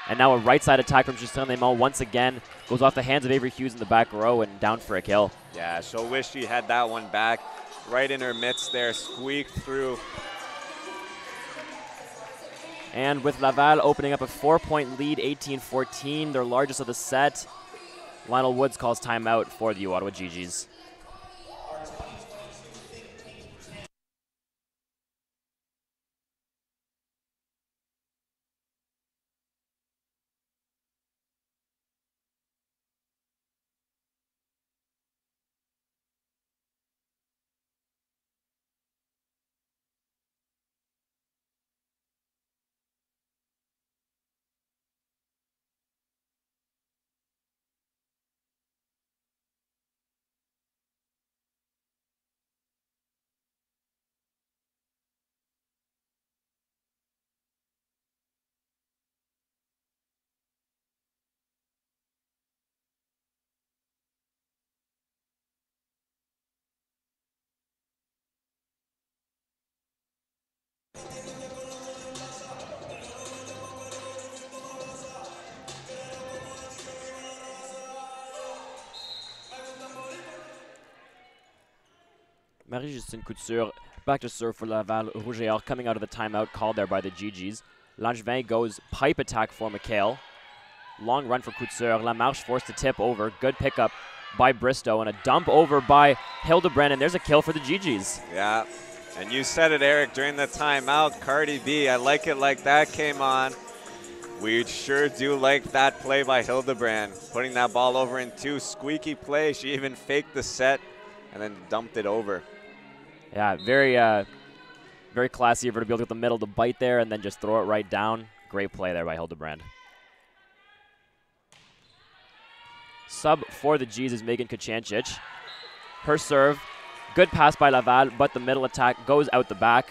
And now a right side attack from Justine Raymond once again goes off the hands of Avery Hughes in the back row and down for a kill. Yeah, she'll wish she had that one back right in her midst there, squeaked through. And with Laval opening up a four-point lead, 18-14, their largest of the set, Lionel Woods calls timeout for the Ottawa GGs. Marie-Justine Couture back to serve for Laval. Rouge coming out of the timeout called there by the GGs. Langevin goes pipe attack for McHale. Long run for Couture. Lamarche forced to tip over. Good pickup by Bristow and a dump over by Hildebrand. And there's a kill for the GGs. Yeah. And you said it, Eric, during the timeout. Cardi B, I like it like that came on. We sure do like that play by Hildebrand. Putting that ball over in two. Squeaky play. She even faked the set and then dumped it over. Yeah, very, uh, very classy of her to be able to get the middle to bite there and then just throw it right down. Great play there by Hildebrand. Sub for the G's is Megan Kachancic. Her serve, good pass by Laval, but the middle attack goes out the back.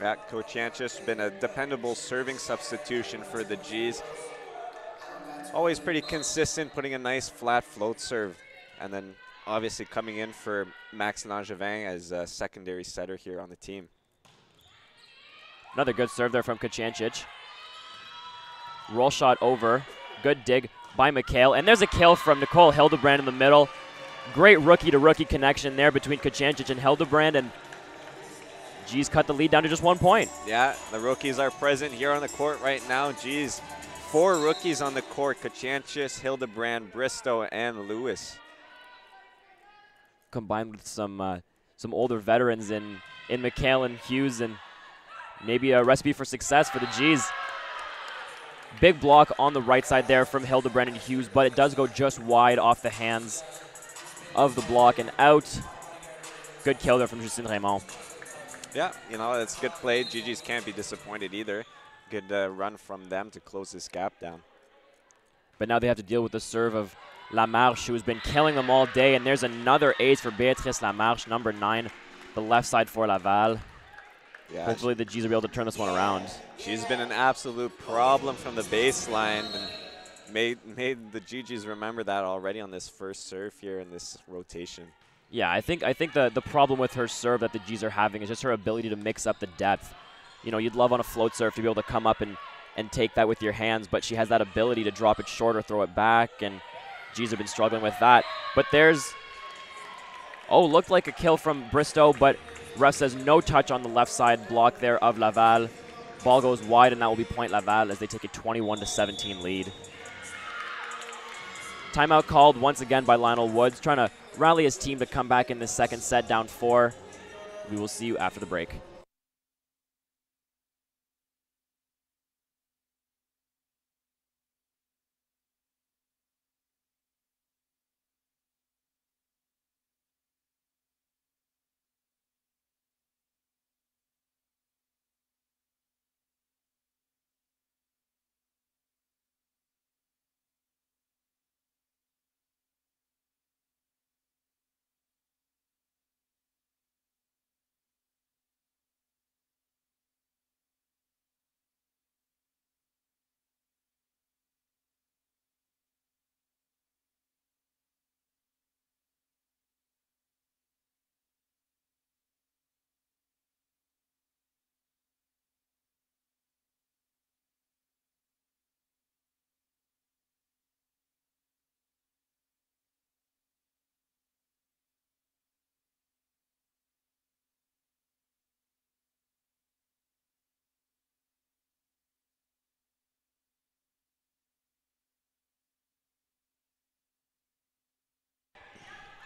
Yeah, Kachancic been a dependable serving substitution for the G's. Always pretty consistent, putting a nice flat float serve and then obviously coming in for Max Langevin as a secondary setter here on the team. Another good serve there from Kachancic. Roll shot over. Good dig by McHale. And there's a kill from Nicole Hildebrand in the middle. Great rookie to rookie connection there between Kachancic and Hildebrand. And G's cut the lead down to just one point. Yeah, the rookies are present here on the court right now. G's four rookies on the court Kachancic, Hildebrand, Bristow, and Lewis combined with some uh, some older veterans in in McHale, Hughes, and maybe a recipe for success for the G's. Big block on the right side there from Hildebrand and Hughes, but it does go just wide off the hands of the block and out. Good kill there from Justine Raymond. Yeah, you know, it's good play. GG's can't be disappointed either. Good uh, run from them to close this gap down. But now they have to deal with the serve of Lamarche, who has been killing them all day. And there's another ace for Beatrice Lamarche, number nine, the left side for Laval. Yeah, Hopefully the G's will be able to turn this one around. She's been an absolute problem from the baseline. And made made the GGs remember that already on this first serve here in this rotation. Yeah, I think I think the the problem with her serve that the G's are having is just her ability to mix up the depth. You know, you'd love on a float serve to be able to come up and and take that with your hands, but she has that ability to drop it short or throw it back, and G's have been struggling with that. But there's oh, looked like a kill from Bristow, but ref says no touch on the left side block there of Laval. Ball goes wide, and that will be point Laval as they take a 21 to 17 lead. Timeout called once again by Lionel Woods, trying to rally his team to come back in the second set down four. We will see you after the break.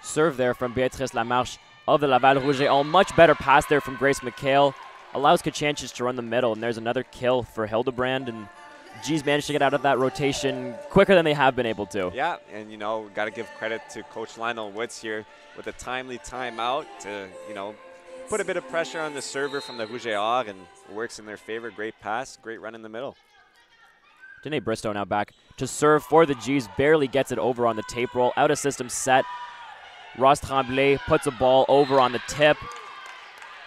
Serve there from Beatrice Lamarche of the Laval Rouge Or much better pass there from Grace McHale. Allows Kociancic to run the middle, and there's another kill for Hildebrand. And G's managed to get out of that rotation quicker than they have been able to. Yeah, and you know, got to give credit to Coach Lionel Woods here with a timely timeout to, you know, put a bit of pressure on the server from the Rouge and works in their favor. Great pass, great run in the middle. Danae Bristow now back to serve for the G's. Barely gets it over on the tape roll. Out of system set. Ross Tremblay puts a ball over on the tip.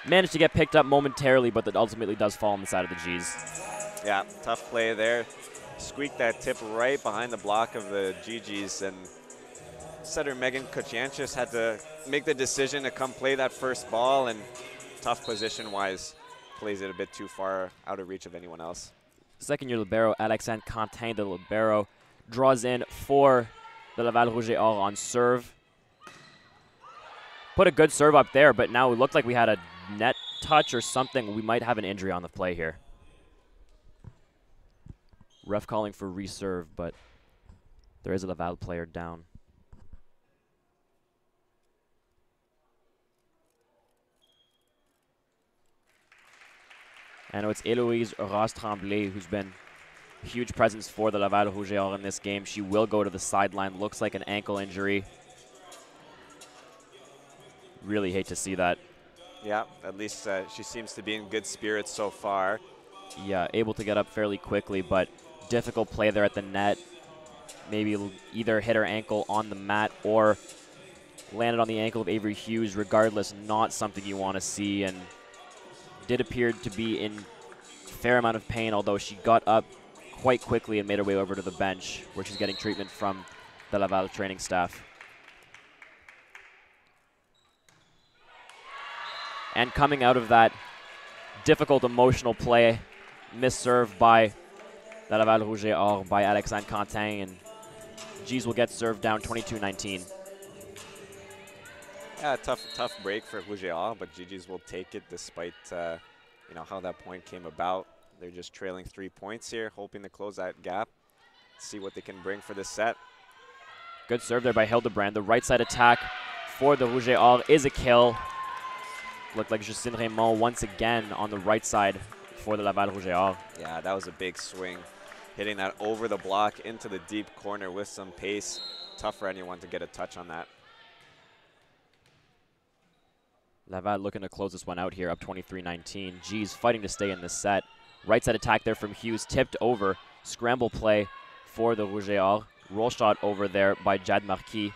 Managed to get picked up momentarily, but that ultimately does fall on the side of the G's. Yeah, tough play there. Squeaked that tip right behind the block of the GGs, and setter Megan Kociancic had to make the decision to come play that first ball, and tough position-wise, plays it a bit too far out of reach of anyone else. Second year libero, Alexandre Quentin, the libero, draws in for the Laval Rouge Or on serve put a good serve up there, but now it looked like we had a net touch or something. We might have an injury on the play here. Ref calling for reserve, but there is a Laval player down. And it's Eloise Ross Tremblay who's been huge presence for the Laval Rouge in this game. She will go to the sideline. Looks like an ankle injury really hate to see that. Yeah, at least uh, she seems to be in good spirits so far. Yeah, able to get up fairly quickly, but difficult play there at the net. Maybe either hit her ankle on the mat or landed on the ankle of Avery Hughes. Regardless, not something you want to see, and did appear to be in fair amount of pain, although she got up quite quickly and made her way over to the bench, where she's getting treatment from the Laval training staff. And coming out of that difficult emotional play, misserved by the Laval Rouge or by Alexandre Quentin, and G's will get served down 22-19. Yeah, tough, tough break for Rouge but GG's will take it despite uh, you know how that point came about. They're just trailing three points here, hoping to close that gap. See what they can bring for this set. Good serve there by Hildebrand. The right side attack for the Rouge Or is a kill. Looked like Justine Raymond once again on the right side for the Laval Rouge Or. Yeah, that was a big swing. Hitting that over the block into the deep corner with some pace. Tough for anyone to get a touch on that. Laval looking to close this one out here, up 23-19. G's fighting to stay in this set. Right side attack there from Hughes, tipped over. Scramble play for the Rouge Or. Roll shot over there by Jade Marquis.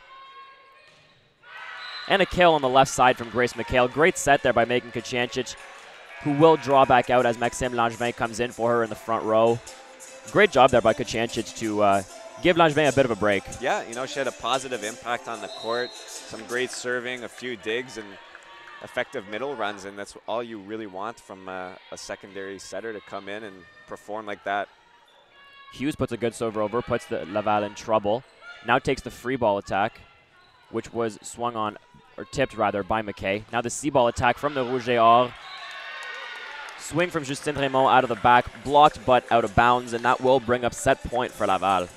And a kill on the left side from Grace McHale. Great set there by Megan Kociancic, who will draw back out as Maxime Langevin comes in for her in the front row. Great job there by Kociancic to uh, give Langevin a bit of a break. Yeah, you know, she had a positive impact on the court, some great serving, a few digs, and effective middle runs, and that's all you really want from a, a secondary setter to come in and perform like that. Hughes puts a good server over, puts the Laval in trouble. Now takes the free ball attack, which was swung on, or tipped rather, by McKay. Now the C ball attack from the Rouge et Or. Swing from Justine Raymond out of the back, blocked but out of bounds, and that will bring up set point for Laval.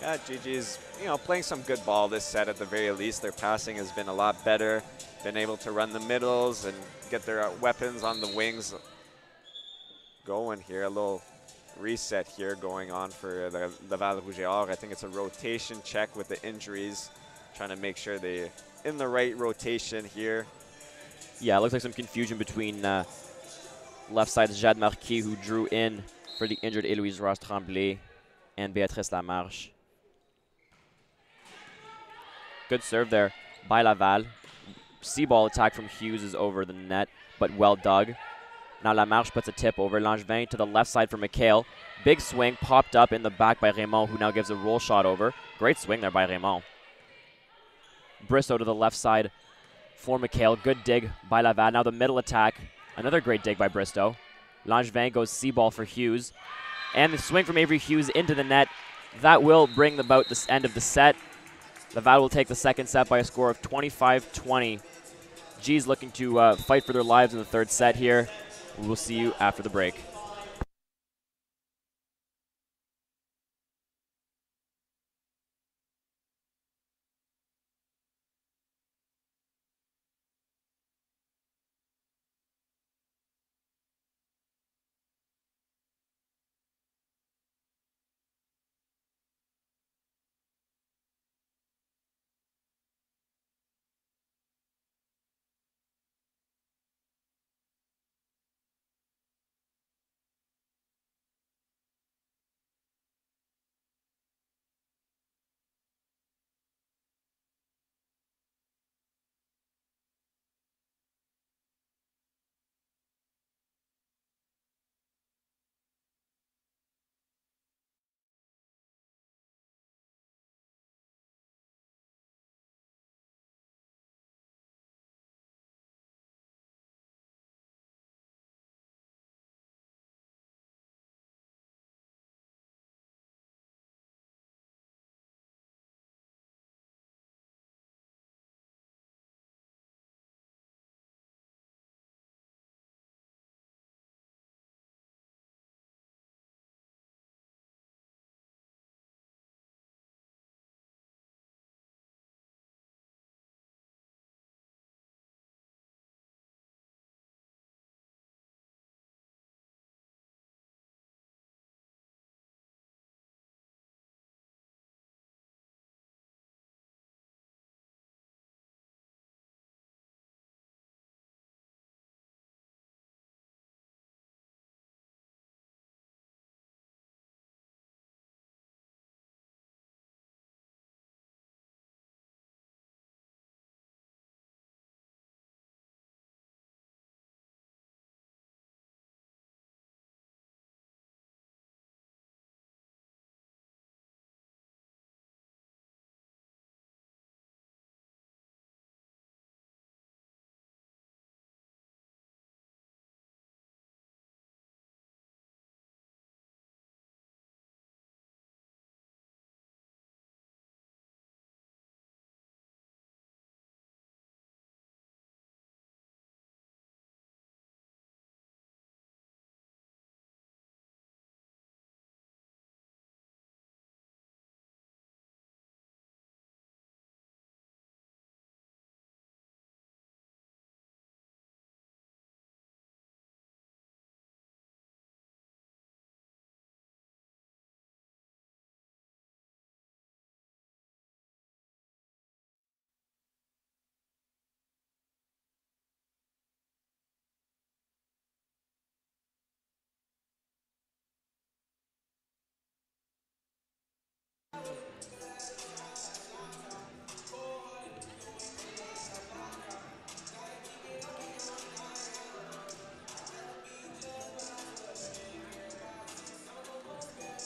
Yeah, GG's you know playing some good ball this set at the very least. Their passing has been a lot better, been able to run the middles and get their uh, weapons on the wings going here. A little reset here going on for the Laval Rouge I think it's a rotation check with the injuries, trying to make sure they're in the right rotation here. Yeah, it looks like some confusion between uh, left side Jade Marquis, who drew in for the injured Eloise Ross Tremblay, and Beatrice Lamarche. Good serve there by Laval. C ball attack from Hughes is over the net, but well dug. Now Lamarche puts a tip over Langevin to the left side for McHale. Big swing popped up in the back by Raymond, who now gives a roll shot over. Great swing there by Raymond. Bristow to the left side for McHale. Good dig by Laval. Now the middle attack. Another great dig by Bristow. Langevin goes C ball for Hughes. And the swing from Avery Hughes into the net. That will bring about the end of the set. Laval will take the second set by a score of 25-20. G's looking to uh, fight for their lives in the third set here. We will see you after the break.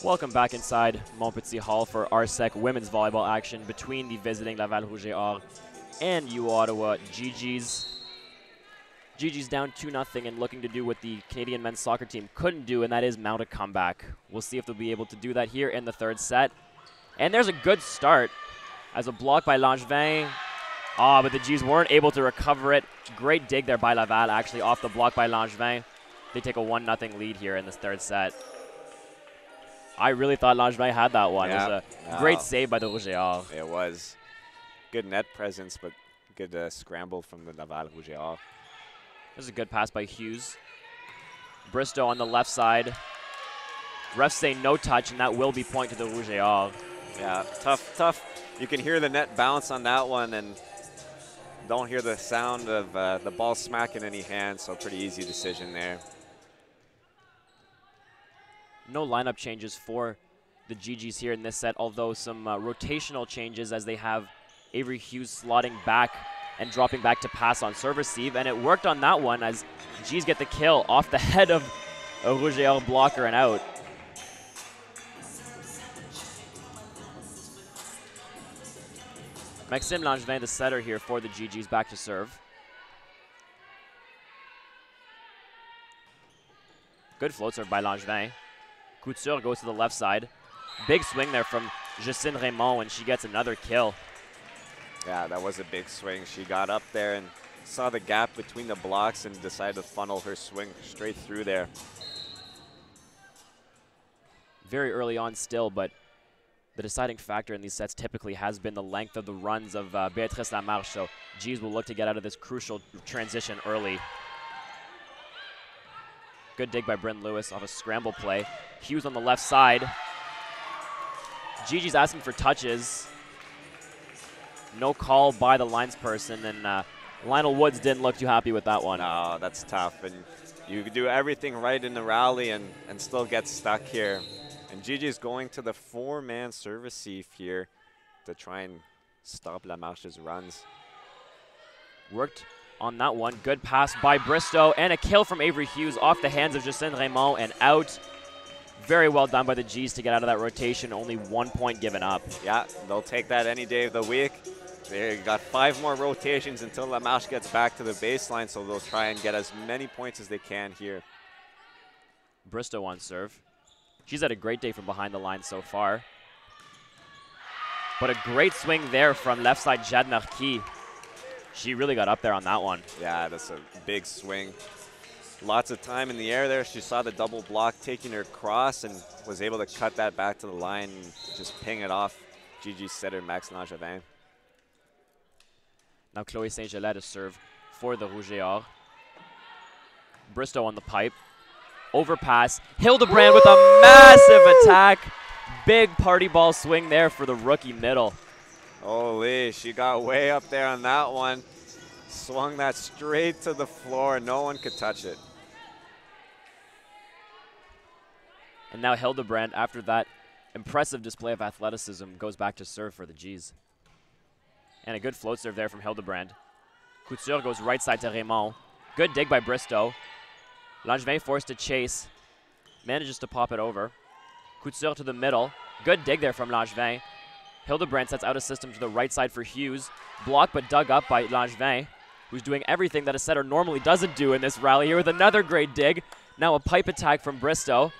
Welcome back inside Montpetit Hall for RSEQ women's volleyball action between the visiting Laval Rouge et Or and U Ottawa GG's. GG's down 2 0 and looking to do what the Canadian men's soccer team couldn't do, and that is mount a comeback. We'll see if they'll be able to do that here in the third set. And there's a good start as a block by Langevin. Ah, but the G's weren't able to recover it. Great dig there by Laval, actually, off the block by Langevin. They take a 1 0 lead here in this third set. I really thought Langevin had that one. Yeah. It was a great save by the Rouge et Or. It was. Good net presence, but good uh, scramble from the Laval Rouge et Or. This is a good pass by Hughes. Bristow on the left side. Refs say no touch, and that will be point to the Rouge et Or. Yeah, tough, tough. You can hear the net bounce on that one, and don't hear the sound of uh, the ball smacking any hands, so pretty easy decision there no lineup changes for the GGs here in this set, although some uh, rotational changes as they have Avery Hughes slotting back and dropping back to pass on serve receive. And it worked on that one as G's get the kill off the head of Or blocker and out. Maxime Langevin, the setter here for the GGs, back to serve. Good float serve by Langevin. Couture goes to the left side. Big swing there from Justine Raymond, and she gets another kill. Yeah, that was a big swing. She got up there and saw the gap between the blocks and decided to funnel her swing straight through there. Very early on still, but the deciding factor in these sets typically has been the length of the runs of uh, Beatrice Lamarche, so G's will look to get out of this crucial transition early. Good dig by Bryn Lewis off a scramble play. Hughes on the left side. GG's asking for touches. No call by the lines person, and uh, Lionel Woods didn't look too happy with that one. No, that's tough. And you do everything right in the rally and, and still get stuck here. And GG's going to the four-man service receive here to try and stop Lamarche's runs. Worked on that one. Good pass by Bristow and a kill from Avery Hughes off the hands of Justine Raymond and out. Very well done by the G's to get out of that rotation. Only one point given up. Yeah, they'll take that any day of the week. They got five more rotations until Lamarche gets back to the baseline, so they'll try and get as many points as they can here. Bristow on serve. She's had a great day from behind the line so far. But a great swing there from left side Jade Marquis. She really got up there on that one. Yeah, that's a big swing. Lots of time in the air there. She saw the double block taking her cross and was able to cut that back to the line and just ping it off GG setter Max Langevin. Now Chloe Saint-Gelais to serve for the Rouge et Or. Bristow on the pipe. Overpass. Hildebrand with a massive attack. Big party ball swing there for the rookie middle. Holy, she got way up there on that one. Swung that straight to the floor. No one could touch it. And now Hildebrand, after that impressive display of athleticism, goes back to serve for the G's. And a good float serve there from Hildebrand. Couture goes right side to Raymond. Good dig by Bristow. Langevin forced to chase. Manages to pop it over. Couture to the middle. Good dig there from Langevin. Hildebrand sets out a system to the right side for Hughes. Blocked but dug up by Langevin, who's doing everything that a setter normally doesn't do in this rally here with another great dig. Now a pipe attack from Bristow.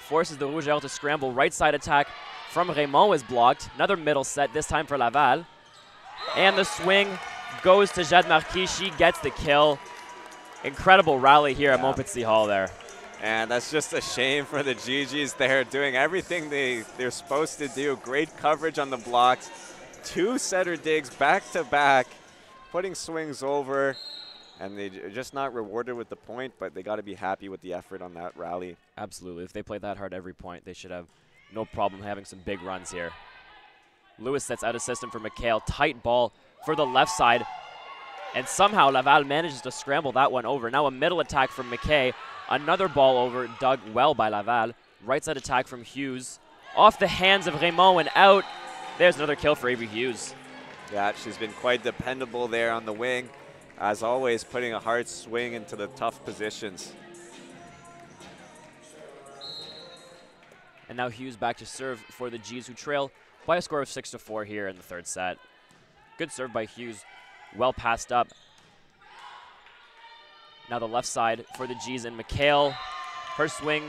Forces the Rouge to scramble. Right side attack from Raymond is blocked. Another middle set, this time for Laval. And the swing goes to Jade Marquis. She gets the kill. Incredible rally here yeah. at Montpetit Hall there. And that's just a shame for the GGs. They're doing everything they, they're supposed to do. Great coverage on the blocks. Two setter digs back to back, putting swings over. And they're just not rewarded with the point, but they got to be happy with the effort on that rally. Absolutely. If they play that hard every point, they should have no problem having some big runs here. Lewis sets out a system for McHale. Tight ball for the left side. And somehow Laval manages to scramble that one over. Now a middle attack from McKay. Another ball over, dug well by Laval. Right side attack from Hughes. Off the hands of Raymond and out. There's another kill for Avery Hughes. Yeah, she's been quite dependable there on the wing. As always, putting a hard swing into the tough positions. And now Hughes back to serve for the G's who trail by a score of 6 to 4 here in the third set. Good serve by Hughes. Well passed up. Now the left side for the G's and McHale. Her swing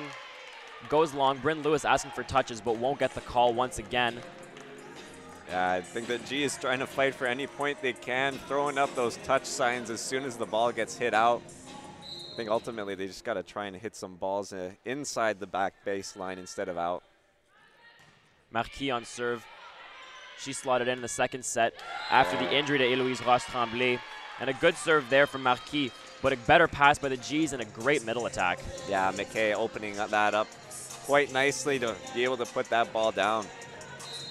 goes long. Bryn Lewis asking for touches but won't get the call once again. Yeah, I think that G is trying to fight for any point they can, throwing up those touch signs as soon as the ball gets hit out. I think ultimately they just got to try and hit some balls uh, inside the back baseline instead of out. Marquis on serve. She slotted in the second set after the injury to Eloise Ross Tremblay. And a good serve there from Marquis, but a better pass by the G's and a great middle attack. Yeah, McKay opening that up quite nicely to be able to put that ball down.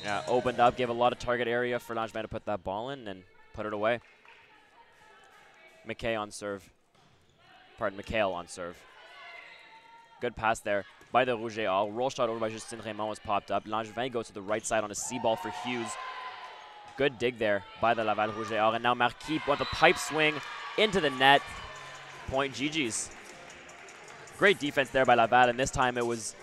Yeah, opened up, gave a lot of target area for Langevin to put that ball in and put it away. McKay on serve. Pardon, McHale on serve. Good pass there by the Rouge Or. Roll shot over by Justine Raymond was popped up. Langevin goes to the right side on a C ball for Hughes. Good dig there by the Laval Rouge Or. And now Marquis with a pipe swing into the net. Point GG's. Great defense there by Laval, and this time it was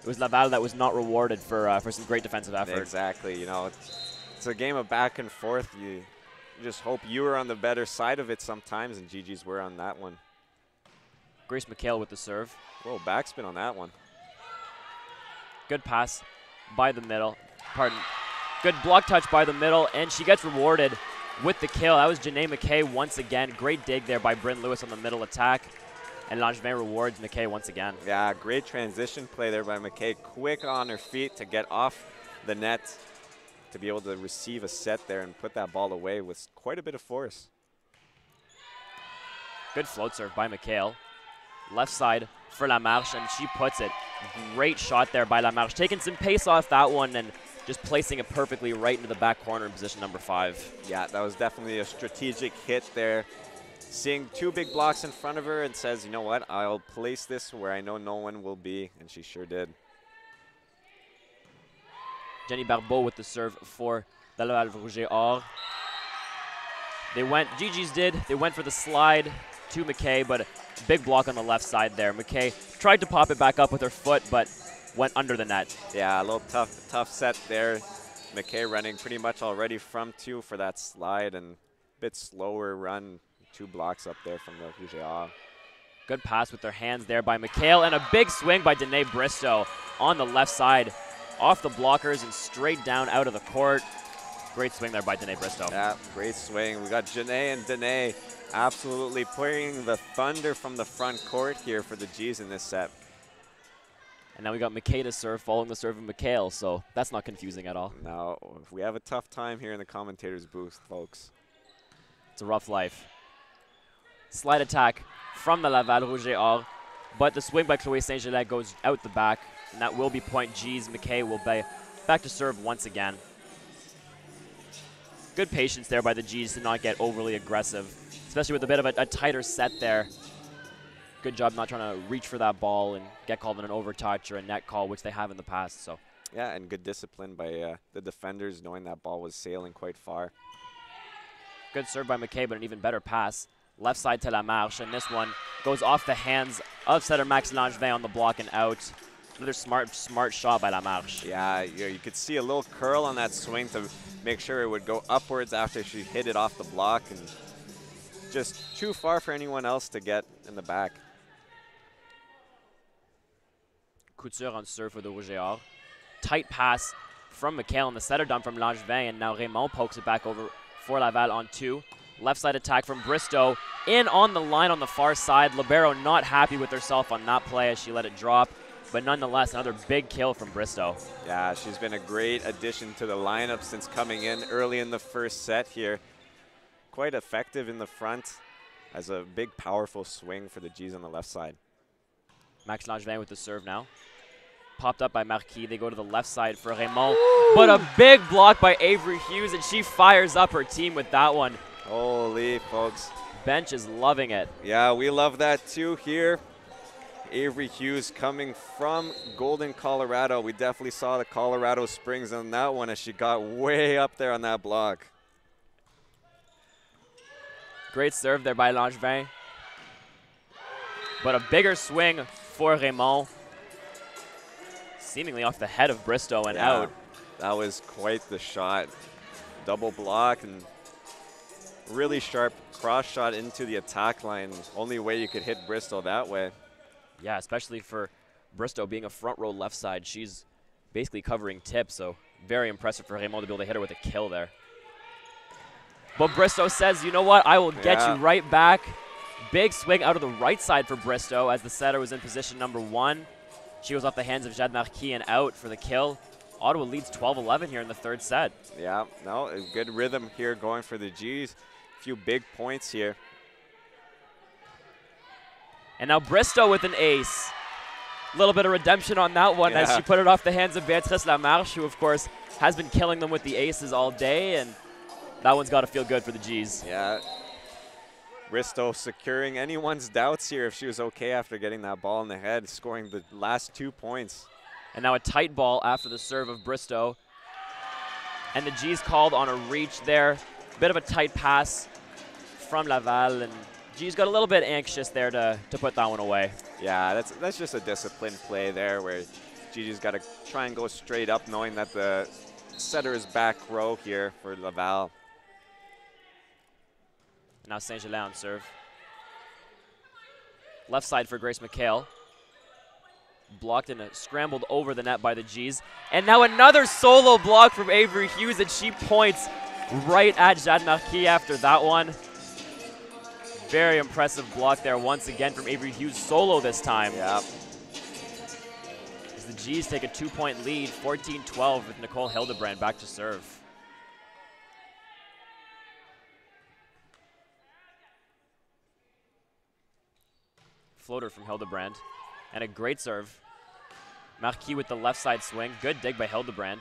it was Laval that was not rewarded for uh, for some great defensive effort. Exactly. You know, it's, it's a game of back and forth. You, you just hope you were on the better side of it sometimes, and GG's were on that one. Grace McHale with the serve. Whoa, backspin on that one. Good pass by the middle. Pardon. Good block touch by the middle, and she gets rewarded with the kill. That was Janae McKay once again. Great dig there by Bryn Lewis on the middle attack. And Langevin rewards McKay once again. Yeah, great transition play there by McKay. Quick on her feet to get off the net to be able to receive a set there and put that ball away with quite a bit of force. Good float serve by McHale. Left side for Lamarche, and she puts it. Great shot there by Lamarche. Taking some pace off that one and just placing it perfectly right into the back corner in position number five. Yeah, that was definitely a strategic hit there. Seeing two big blocks in front of her and says, you know what, I'll place this where I know no one will be, and she sure did. Jenny Barbeau with the serve for the Laval Rouge Or. They went, GG's did, they went for the slide to McKay, but big block on the left side there. McKay tried to pop it back up with her foot, but went under the net. Yeah, a little tough, tough set there. McKay running pretty much already from two for that slide and a bit slower run, two blocks up there from the Rouge Good pass with their hands there by McHale and a big swing by Danae Bristow on the left side off the blockers and straight down out of the court. Great swing there by Danae Bristow. Yeah, great swing. We got Janae and Danae absolutely putting the thunder from the front court here for the G's in this set. And now we got McKay to serve following the serve of McHale, so that's not confusing at all. No, we have a tough time here in the commentator's booth, folks. It's a rough life. Slight attack from the Laval Rouge Or, but the swing by Chloé Saint-Gelais goes out the back, and that will be point G's. McKay will be back to serve once again. Good patience there by the G's to not get overly aggressive, especially with a bit of a, a tighter set there good job not trying to reach for that ball and get called on an overtouch or a net call, which they have in the past. So. Yeah, and good discipline by uh, the defenders, knowing that ball was sailing quite far. Good serve by McKay, but an even better pass. Left side to Lamarche, and this one goes off the hands of setter Max Langevin on the block and out. Another smart, smart shot by Lamarche. Yeah, you, you could see a little curl on that swing to make sure it would go upwards after she hit it off the block, and just too far for anyone else to get in the back. Couture on serve for the Rouge et Or. Tight pass from McHale and the setter done from Langevin, and now Raymond pokes it back over for Laval on two. Left side attack from Bristow. In on the line on the far side. Libero not happy with herself on that play as she let it drop. But nonetheless, another big kill from Bristow. Yeah, she's been a great addition to the lineup since coming in early in the first set here. Quite effective in the front as a big, powerful swing for the G's on the left side. Max Langevin with the serve now. Popped up by Marquis. They go to the left side for Raymond. But a big block by Avery Hughes, and she fires up her team with that one. Holy, folks. Bench is loving it. Yeah, we love that too here. Avery Hughes coming from Golden, Colorado. We definitely saw the Colorado Springs on that one as she got way up there on that block. Great serve there by Langevin. But a bigger swing for Raymond. seemingly off the head of Bristow and yeah, out. That was quite the shot. Double block and really sharp cross shot into the attack line. Only way you could hit Bristow that way. Yeah, especially for Bristow being a front row left side. She's basically covering tip, so very impressive for Raymond to be able to hit her with a kill there. But Bristow says, you know what, I will get yeah. you right back. Big swing out of the right side for Bristow as the setter was in position number one. She was off the hands of Jade Marquis and out for the kill. Ottawa leads 12-11 here in the third set. Yeah, no, good rhythm here going for the G's. A few big points here. And now Bristow with an ace. A little bit of redemption on that one yeah. as she put it off the hands of Beatrice Lamarche, who, of course, has been killing them with the aces all day, and that one's got to feel good for the G's. Yeah. Bristow securing anyone's doubts here if she was okay after getting that ball in the head, scoring the last two points. And now a tight ball after the serve of Bristow. And the G's called on a reach there. Bit of a tight pass from Laval, and G's got a little bit anxious there to, to put that one away. Yeah, that's that's just a disciplined play there where GG's got to try and go straight up knowing that the setter is back row here for Laval. Now Saint Gelais serve. Left side for Grace McHale. Blocked and uh, scrambled over the net by the G's. And now another solo block from Avery Hughes, and she points right at Jade Marquis after that one. Very impressive block there once again from Avery Hughes, solo this time. Yeah. As the G's take a two-point lead, 14-12 with Nicole Hildebrand back to serve. Floater from Hildebrand. And a great serve. Marquis with the left side swing. Good dig by Hildebrand.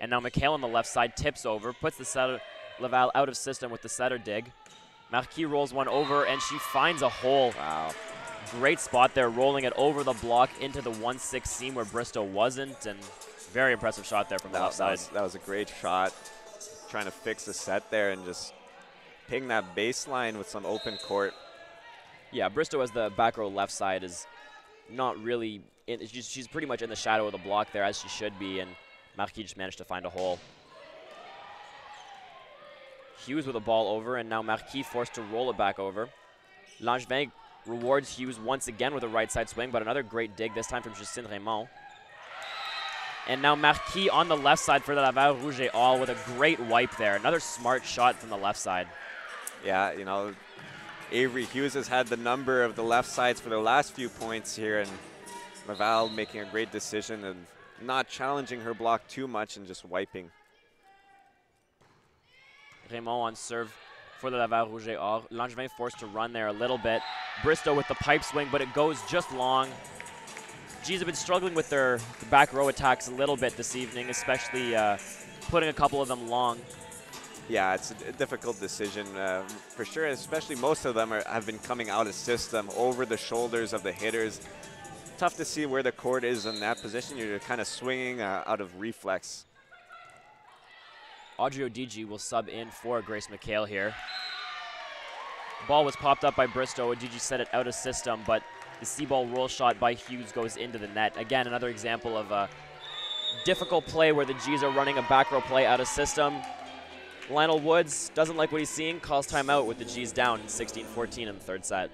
And now McHale on the left side tips over, puts the setter Laval out of system with the setter dig. Marquis rolls one over, and she finds a hole. Wow. Great spot there, rolling it over the block into the 1-6 seam where Bristow wasn't, and very impressive shot there from that, the left that. Was, that was a great shot. Trying to fix the set there and just ping that baseline with some open court. Yeah, Bristow as the back row left side is not really, in, she's, pretty much in the shadow of the block there as she should be, and Marquis just managed to find a hole. Hughes with a ball over, and now Marquis forced to roll it back over. Langevin rewards Hughes once again with a right side swing, but another great dig, this time from Justine Raymond. And now Marquis on the left side for the Laval Rouge Or with a great wipe there. Another smart shot from the left side. Yeah, you know, Avery Hughes has had the number of the left sides for the last few points here, and Laval making a great decision and not challenging her block too much and just wiping. Raymond on serve for the Laval Rouge et Or. Langevin forced to run there a little bit. Bristow with the pipe swing, but it goes just long. G's have been struggling with their back row attacks a little bit this evening, especially uh, putting a couple of them long. Yeah, it's a difficult decision uh, for sure, especially most of them are, have been coming out of system over the shoulders of the hitters. Tough to see where the court is in that position. You're kind of swinging uh, out of reflex. Audrey Odigi will sub in for Grace McHale here. Ball was popped up by Bristow. Odigi set it out of system, but the C ball roll shot by Hughes goes into the net. Again, another example of a difficult play where the G's are running a back row play out of system. Lionel Woods doesn't like what he's seeing, calls timeout with the G's down 16-14 in the third set.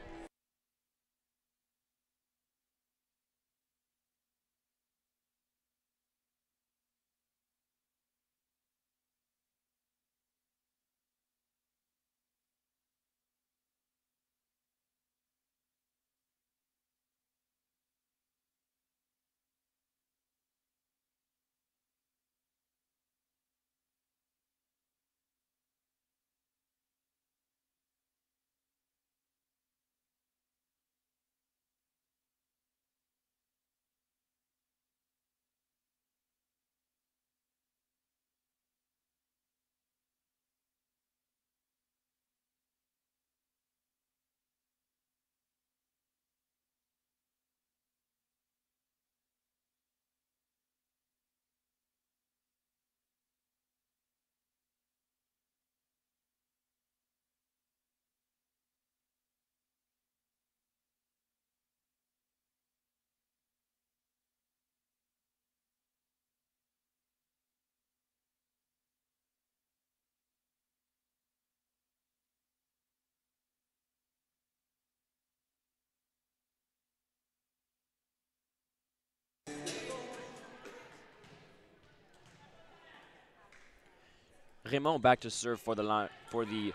Raymond back to serve for the for the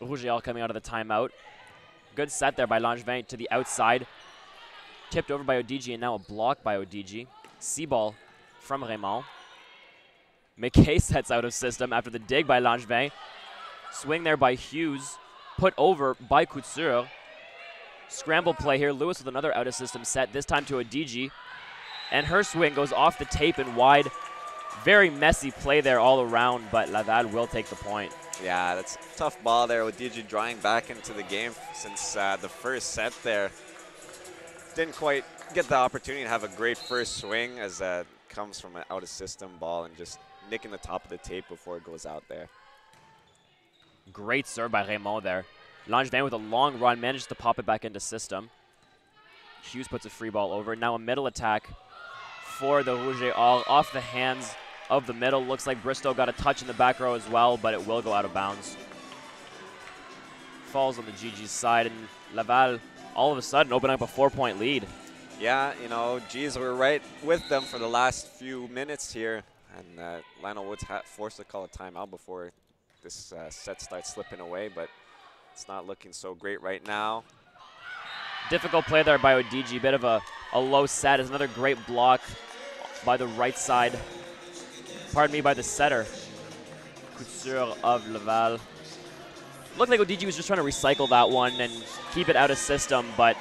Rouge et Or coming out of the timeout. Good set there by Langevin to the outside. Tipped over by Odigi and now a block by Odigi. C ball from Raymond. McKay sets out of system after the dig by Langevin. Swing there by Hughes. Put over by Couture. Scramble play here. Lewis with another out of system set, this time to Odigi. And her swing goes off the tape and wide. Very messy play there all around, but Laval will take the point. Yeah, that's a tough ball there with Odigi drawing back into the game since uh, the first set there. Didn't quite get the opportunity to have a great first swing as that comes from an out of system ball and just nicking the top of the tape before it goes out there. Great serve by Raymond there. Langevin with a long run managed to pop it back into system. Hughes puts a free ball over. Now a middle attack for the Rouge Or off the hands of the middle. Looks like Bristow got a touch in the back row as well, but it will go out of bounds. Falls on the GG's side, and Laval all of a sudden opening up a four-point lead. Yeah, you know, G's, we're right with them for the last few minutes here. And uh, Lionel Woods forced to call a timeout before this uh, set starts slipping away, but it's not looking so great right now. Difficult play there by Odigi. Bit of a, a low set. Is another great block by the right side. Pardon me, by the setter. Couture of Laval. Looked like Odigi was just trying to recycle that one and keep it out of system, but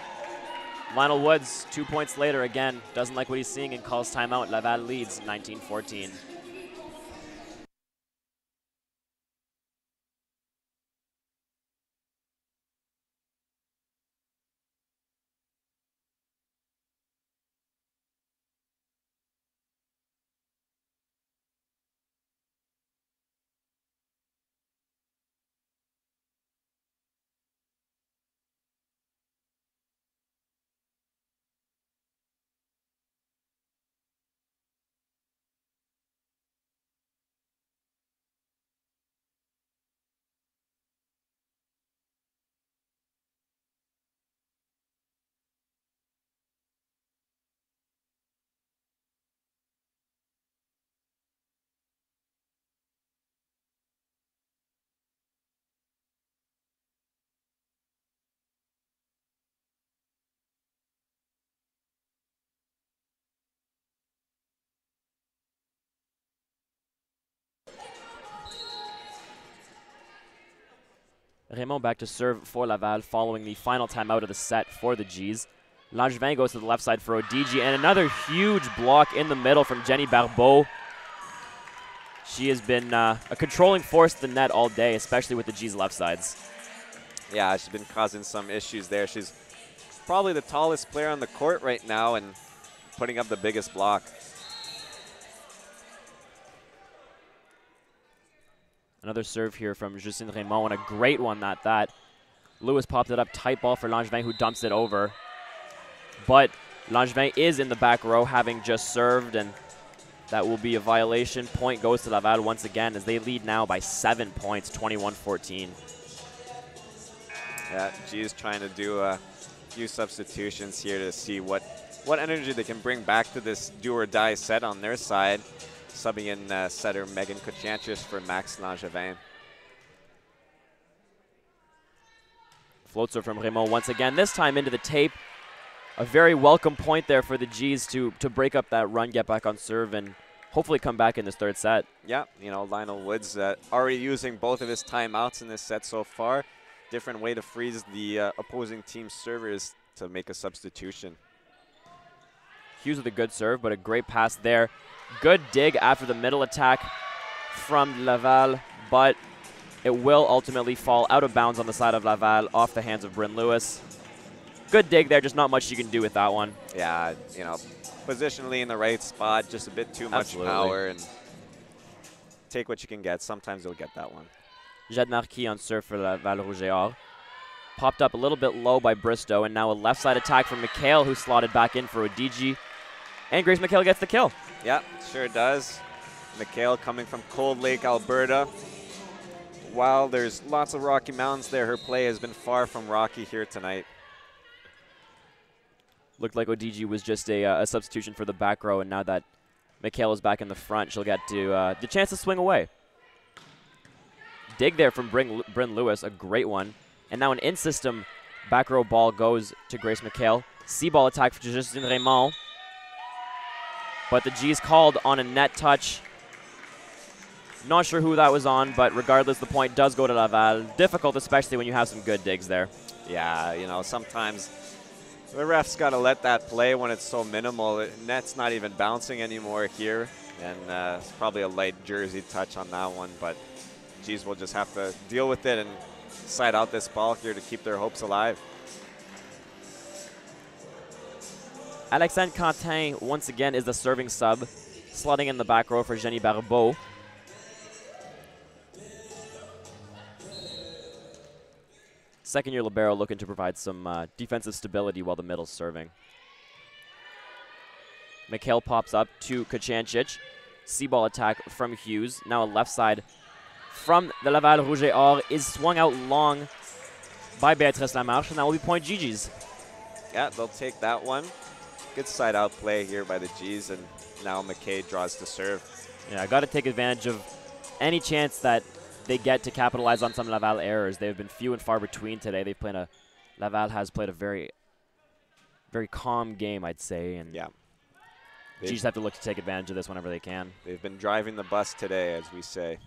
Lionel Woods, two points later, again, doesn't like what he's seeing and calls timeout. Laval leads 19-14. Raymond back to serve for Laval following the final timeout of the set for the G's. Langevin goes to the left side for Odigi, and another huge block in the middle from Jenny Barbeau. She has been uh, a controlling force to the net all day, especially with the G's left sides. Yeah, she's been causing some issues there. She's probably the tallest player on the court right now and putting up the biggest block. Another serve here from Justine Raymond, and a great one at that. Lewis popped it up, tight ball for Langevin, who dumps it over. But Langevin is in the back row, having just served, and that will be a violation. Point goes to Laval once again as they lead now by seven points, 21-14. Yeah, G is trying to do a few substitutions here to see what, what energy they can bring back to this do-or-die set on their side subbing in uh, setter Megan Kochantis for Max Langevin. Floatzer from Raymond once again, this time into the tape. A very welcome point there for the G's to, to break up that run, get back on serve, and hopefully come back in this third set. Yeah, you know, Lionel Woods uh, already using both of his timeouts in this set so far. Different way to freeze the uh, opposing team's servers to make a substitution. Hughes with a good serve, but a great pass there. Good dig after the middle attack from Laval, but it will ultimately fall out of bounds on the side of Laval off the hands of Bryn Lewis. Good dig there, just not much you can do with that one. Yeah, you know, positionally in the right spot, just a bit too much Absolutely. power and take what you can get. Sometimes you'll get that one. Jade Marquis on serve for Laval Rouge Popped up a little bit low by Bristow, and now a left side attack from McHale, who slotted back in for Odigi. And Grace McHale gets the kill. Yeah, sure does. McHale coming from Cold Lake, Alberta. While there's lots of rocky mountains there, her play has been far from rocky here tonight. Looked like ODG was just a, uh, a substitution for the back row, and now that McHale is back in the front, she'll get to uh, the chance to swing away. Dig there from Bryn, Bryn Lewis, a great one. And now an in-system back row ball goes to Grace McHale. C-ball attack for Justine Raymond. But the G is called on a net touch. Not sure who that was on, but regardless, the point does go to Laval. Difficult, especially when you have some good digs there. Yeah, you know, sometimes the ref's got to let that play when it's so minimal. Net's not even bouncing anymore here, and uh, it's probably a light jersey touch on that one, but geez, we'll just have to deal with it and side out this ball here to keep their hopes alive. Alexandre Quentin, once again, is the serving sub, slotting in the back row for Jenny Barbeau. Second year Libero looking to provide some uh, defensive stability while the middle's serving. McHale pops up to Kachancic. C-ball attack from Hughes. Now a left side from the Laval Rouge et Or is swung out long by Beatrice Lamarche, and that will be point GG's. Yeah, they'll take that one. Good side out play here by the G's, and now McKay draws to serve. Yeah, I got to take advantage of any chance that they get to capitalize on some Laval errors. They've been few and far between today. They've played a Laval has played a very, very calm game, I'd say, and yeah, they just have to look to take advantage of this whenever they can. They've been driving the bus today, as we say.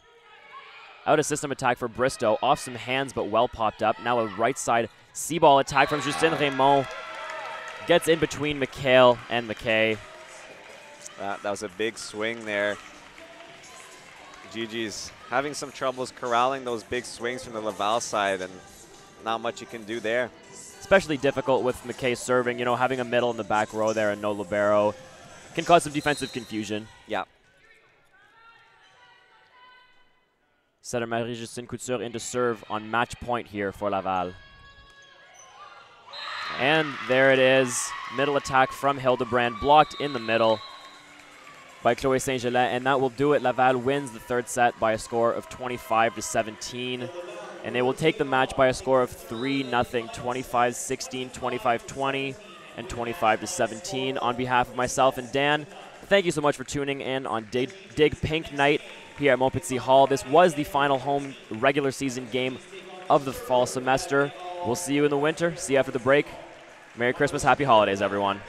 Out of system attack for Bristow, off some hands but well popped up. Now a right side C-ball attack from Justine ah. Raymond. Gets in between McHale and McKay. that was a big swing there. GG's having some troubles corralling those big swings from the Laval side, and not much you can do there. Especially difficult with McKay serving. You know, having a middle in the back row there and no libero can cause some defensive confusion. Yeah. Setter Marie-Justine Couture into serve on match point here for Laval. And there it is. Middle attack from Hildebrand, blocked in the middle by Chloe Saint-Gelais, and that will do it. Laval wins the third set by a score of 25 to 17, and they will take the match by a score of 3 nothing, 25-16, 25-20, and 25 to 17. On behalf of myself and Dan, thank you so much for tuning in on Dig, Dig Pink Night here at Montpetit Hall. This was the final home regular season game of the fall semester. We'll see you in the winter. See you after the break. Merry Christmas, Happy Holidays, everyone.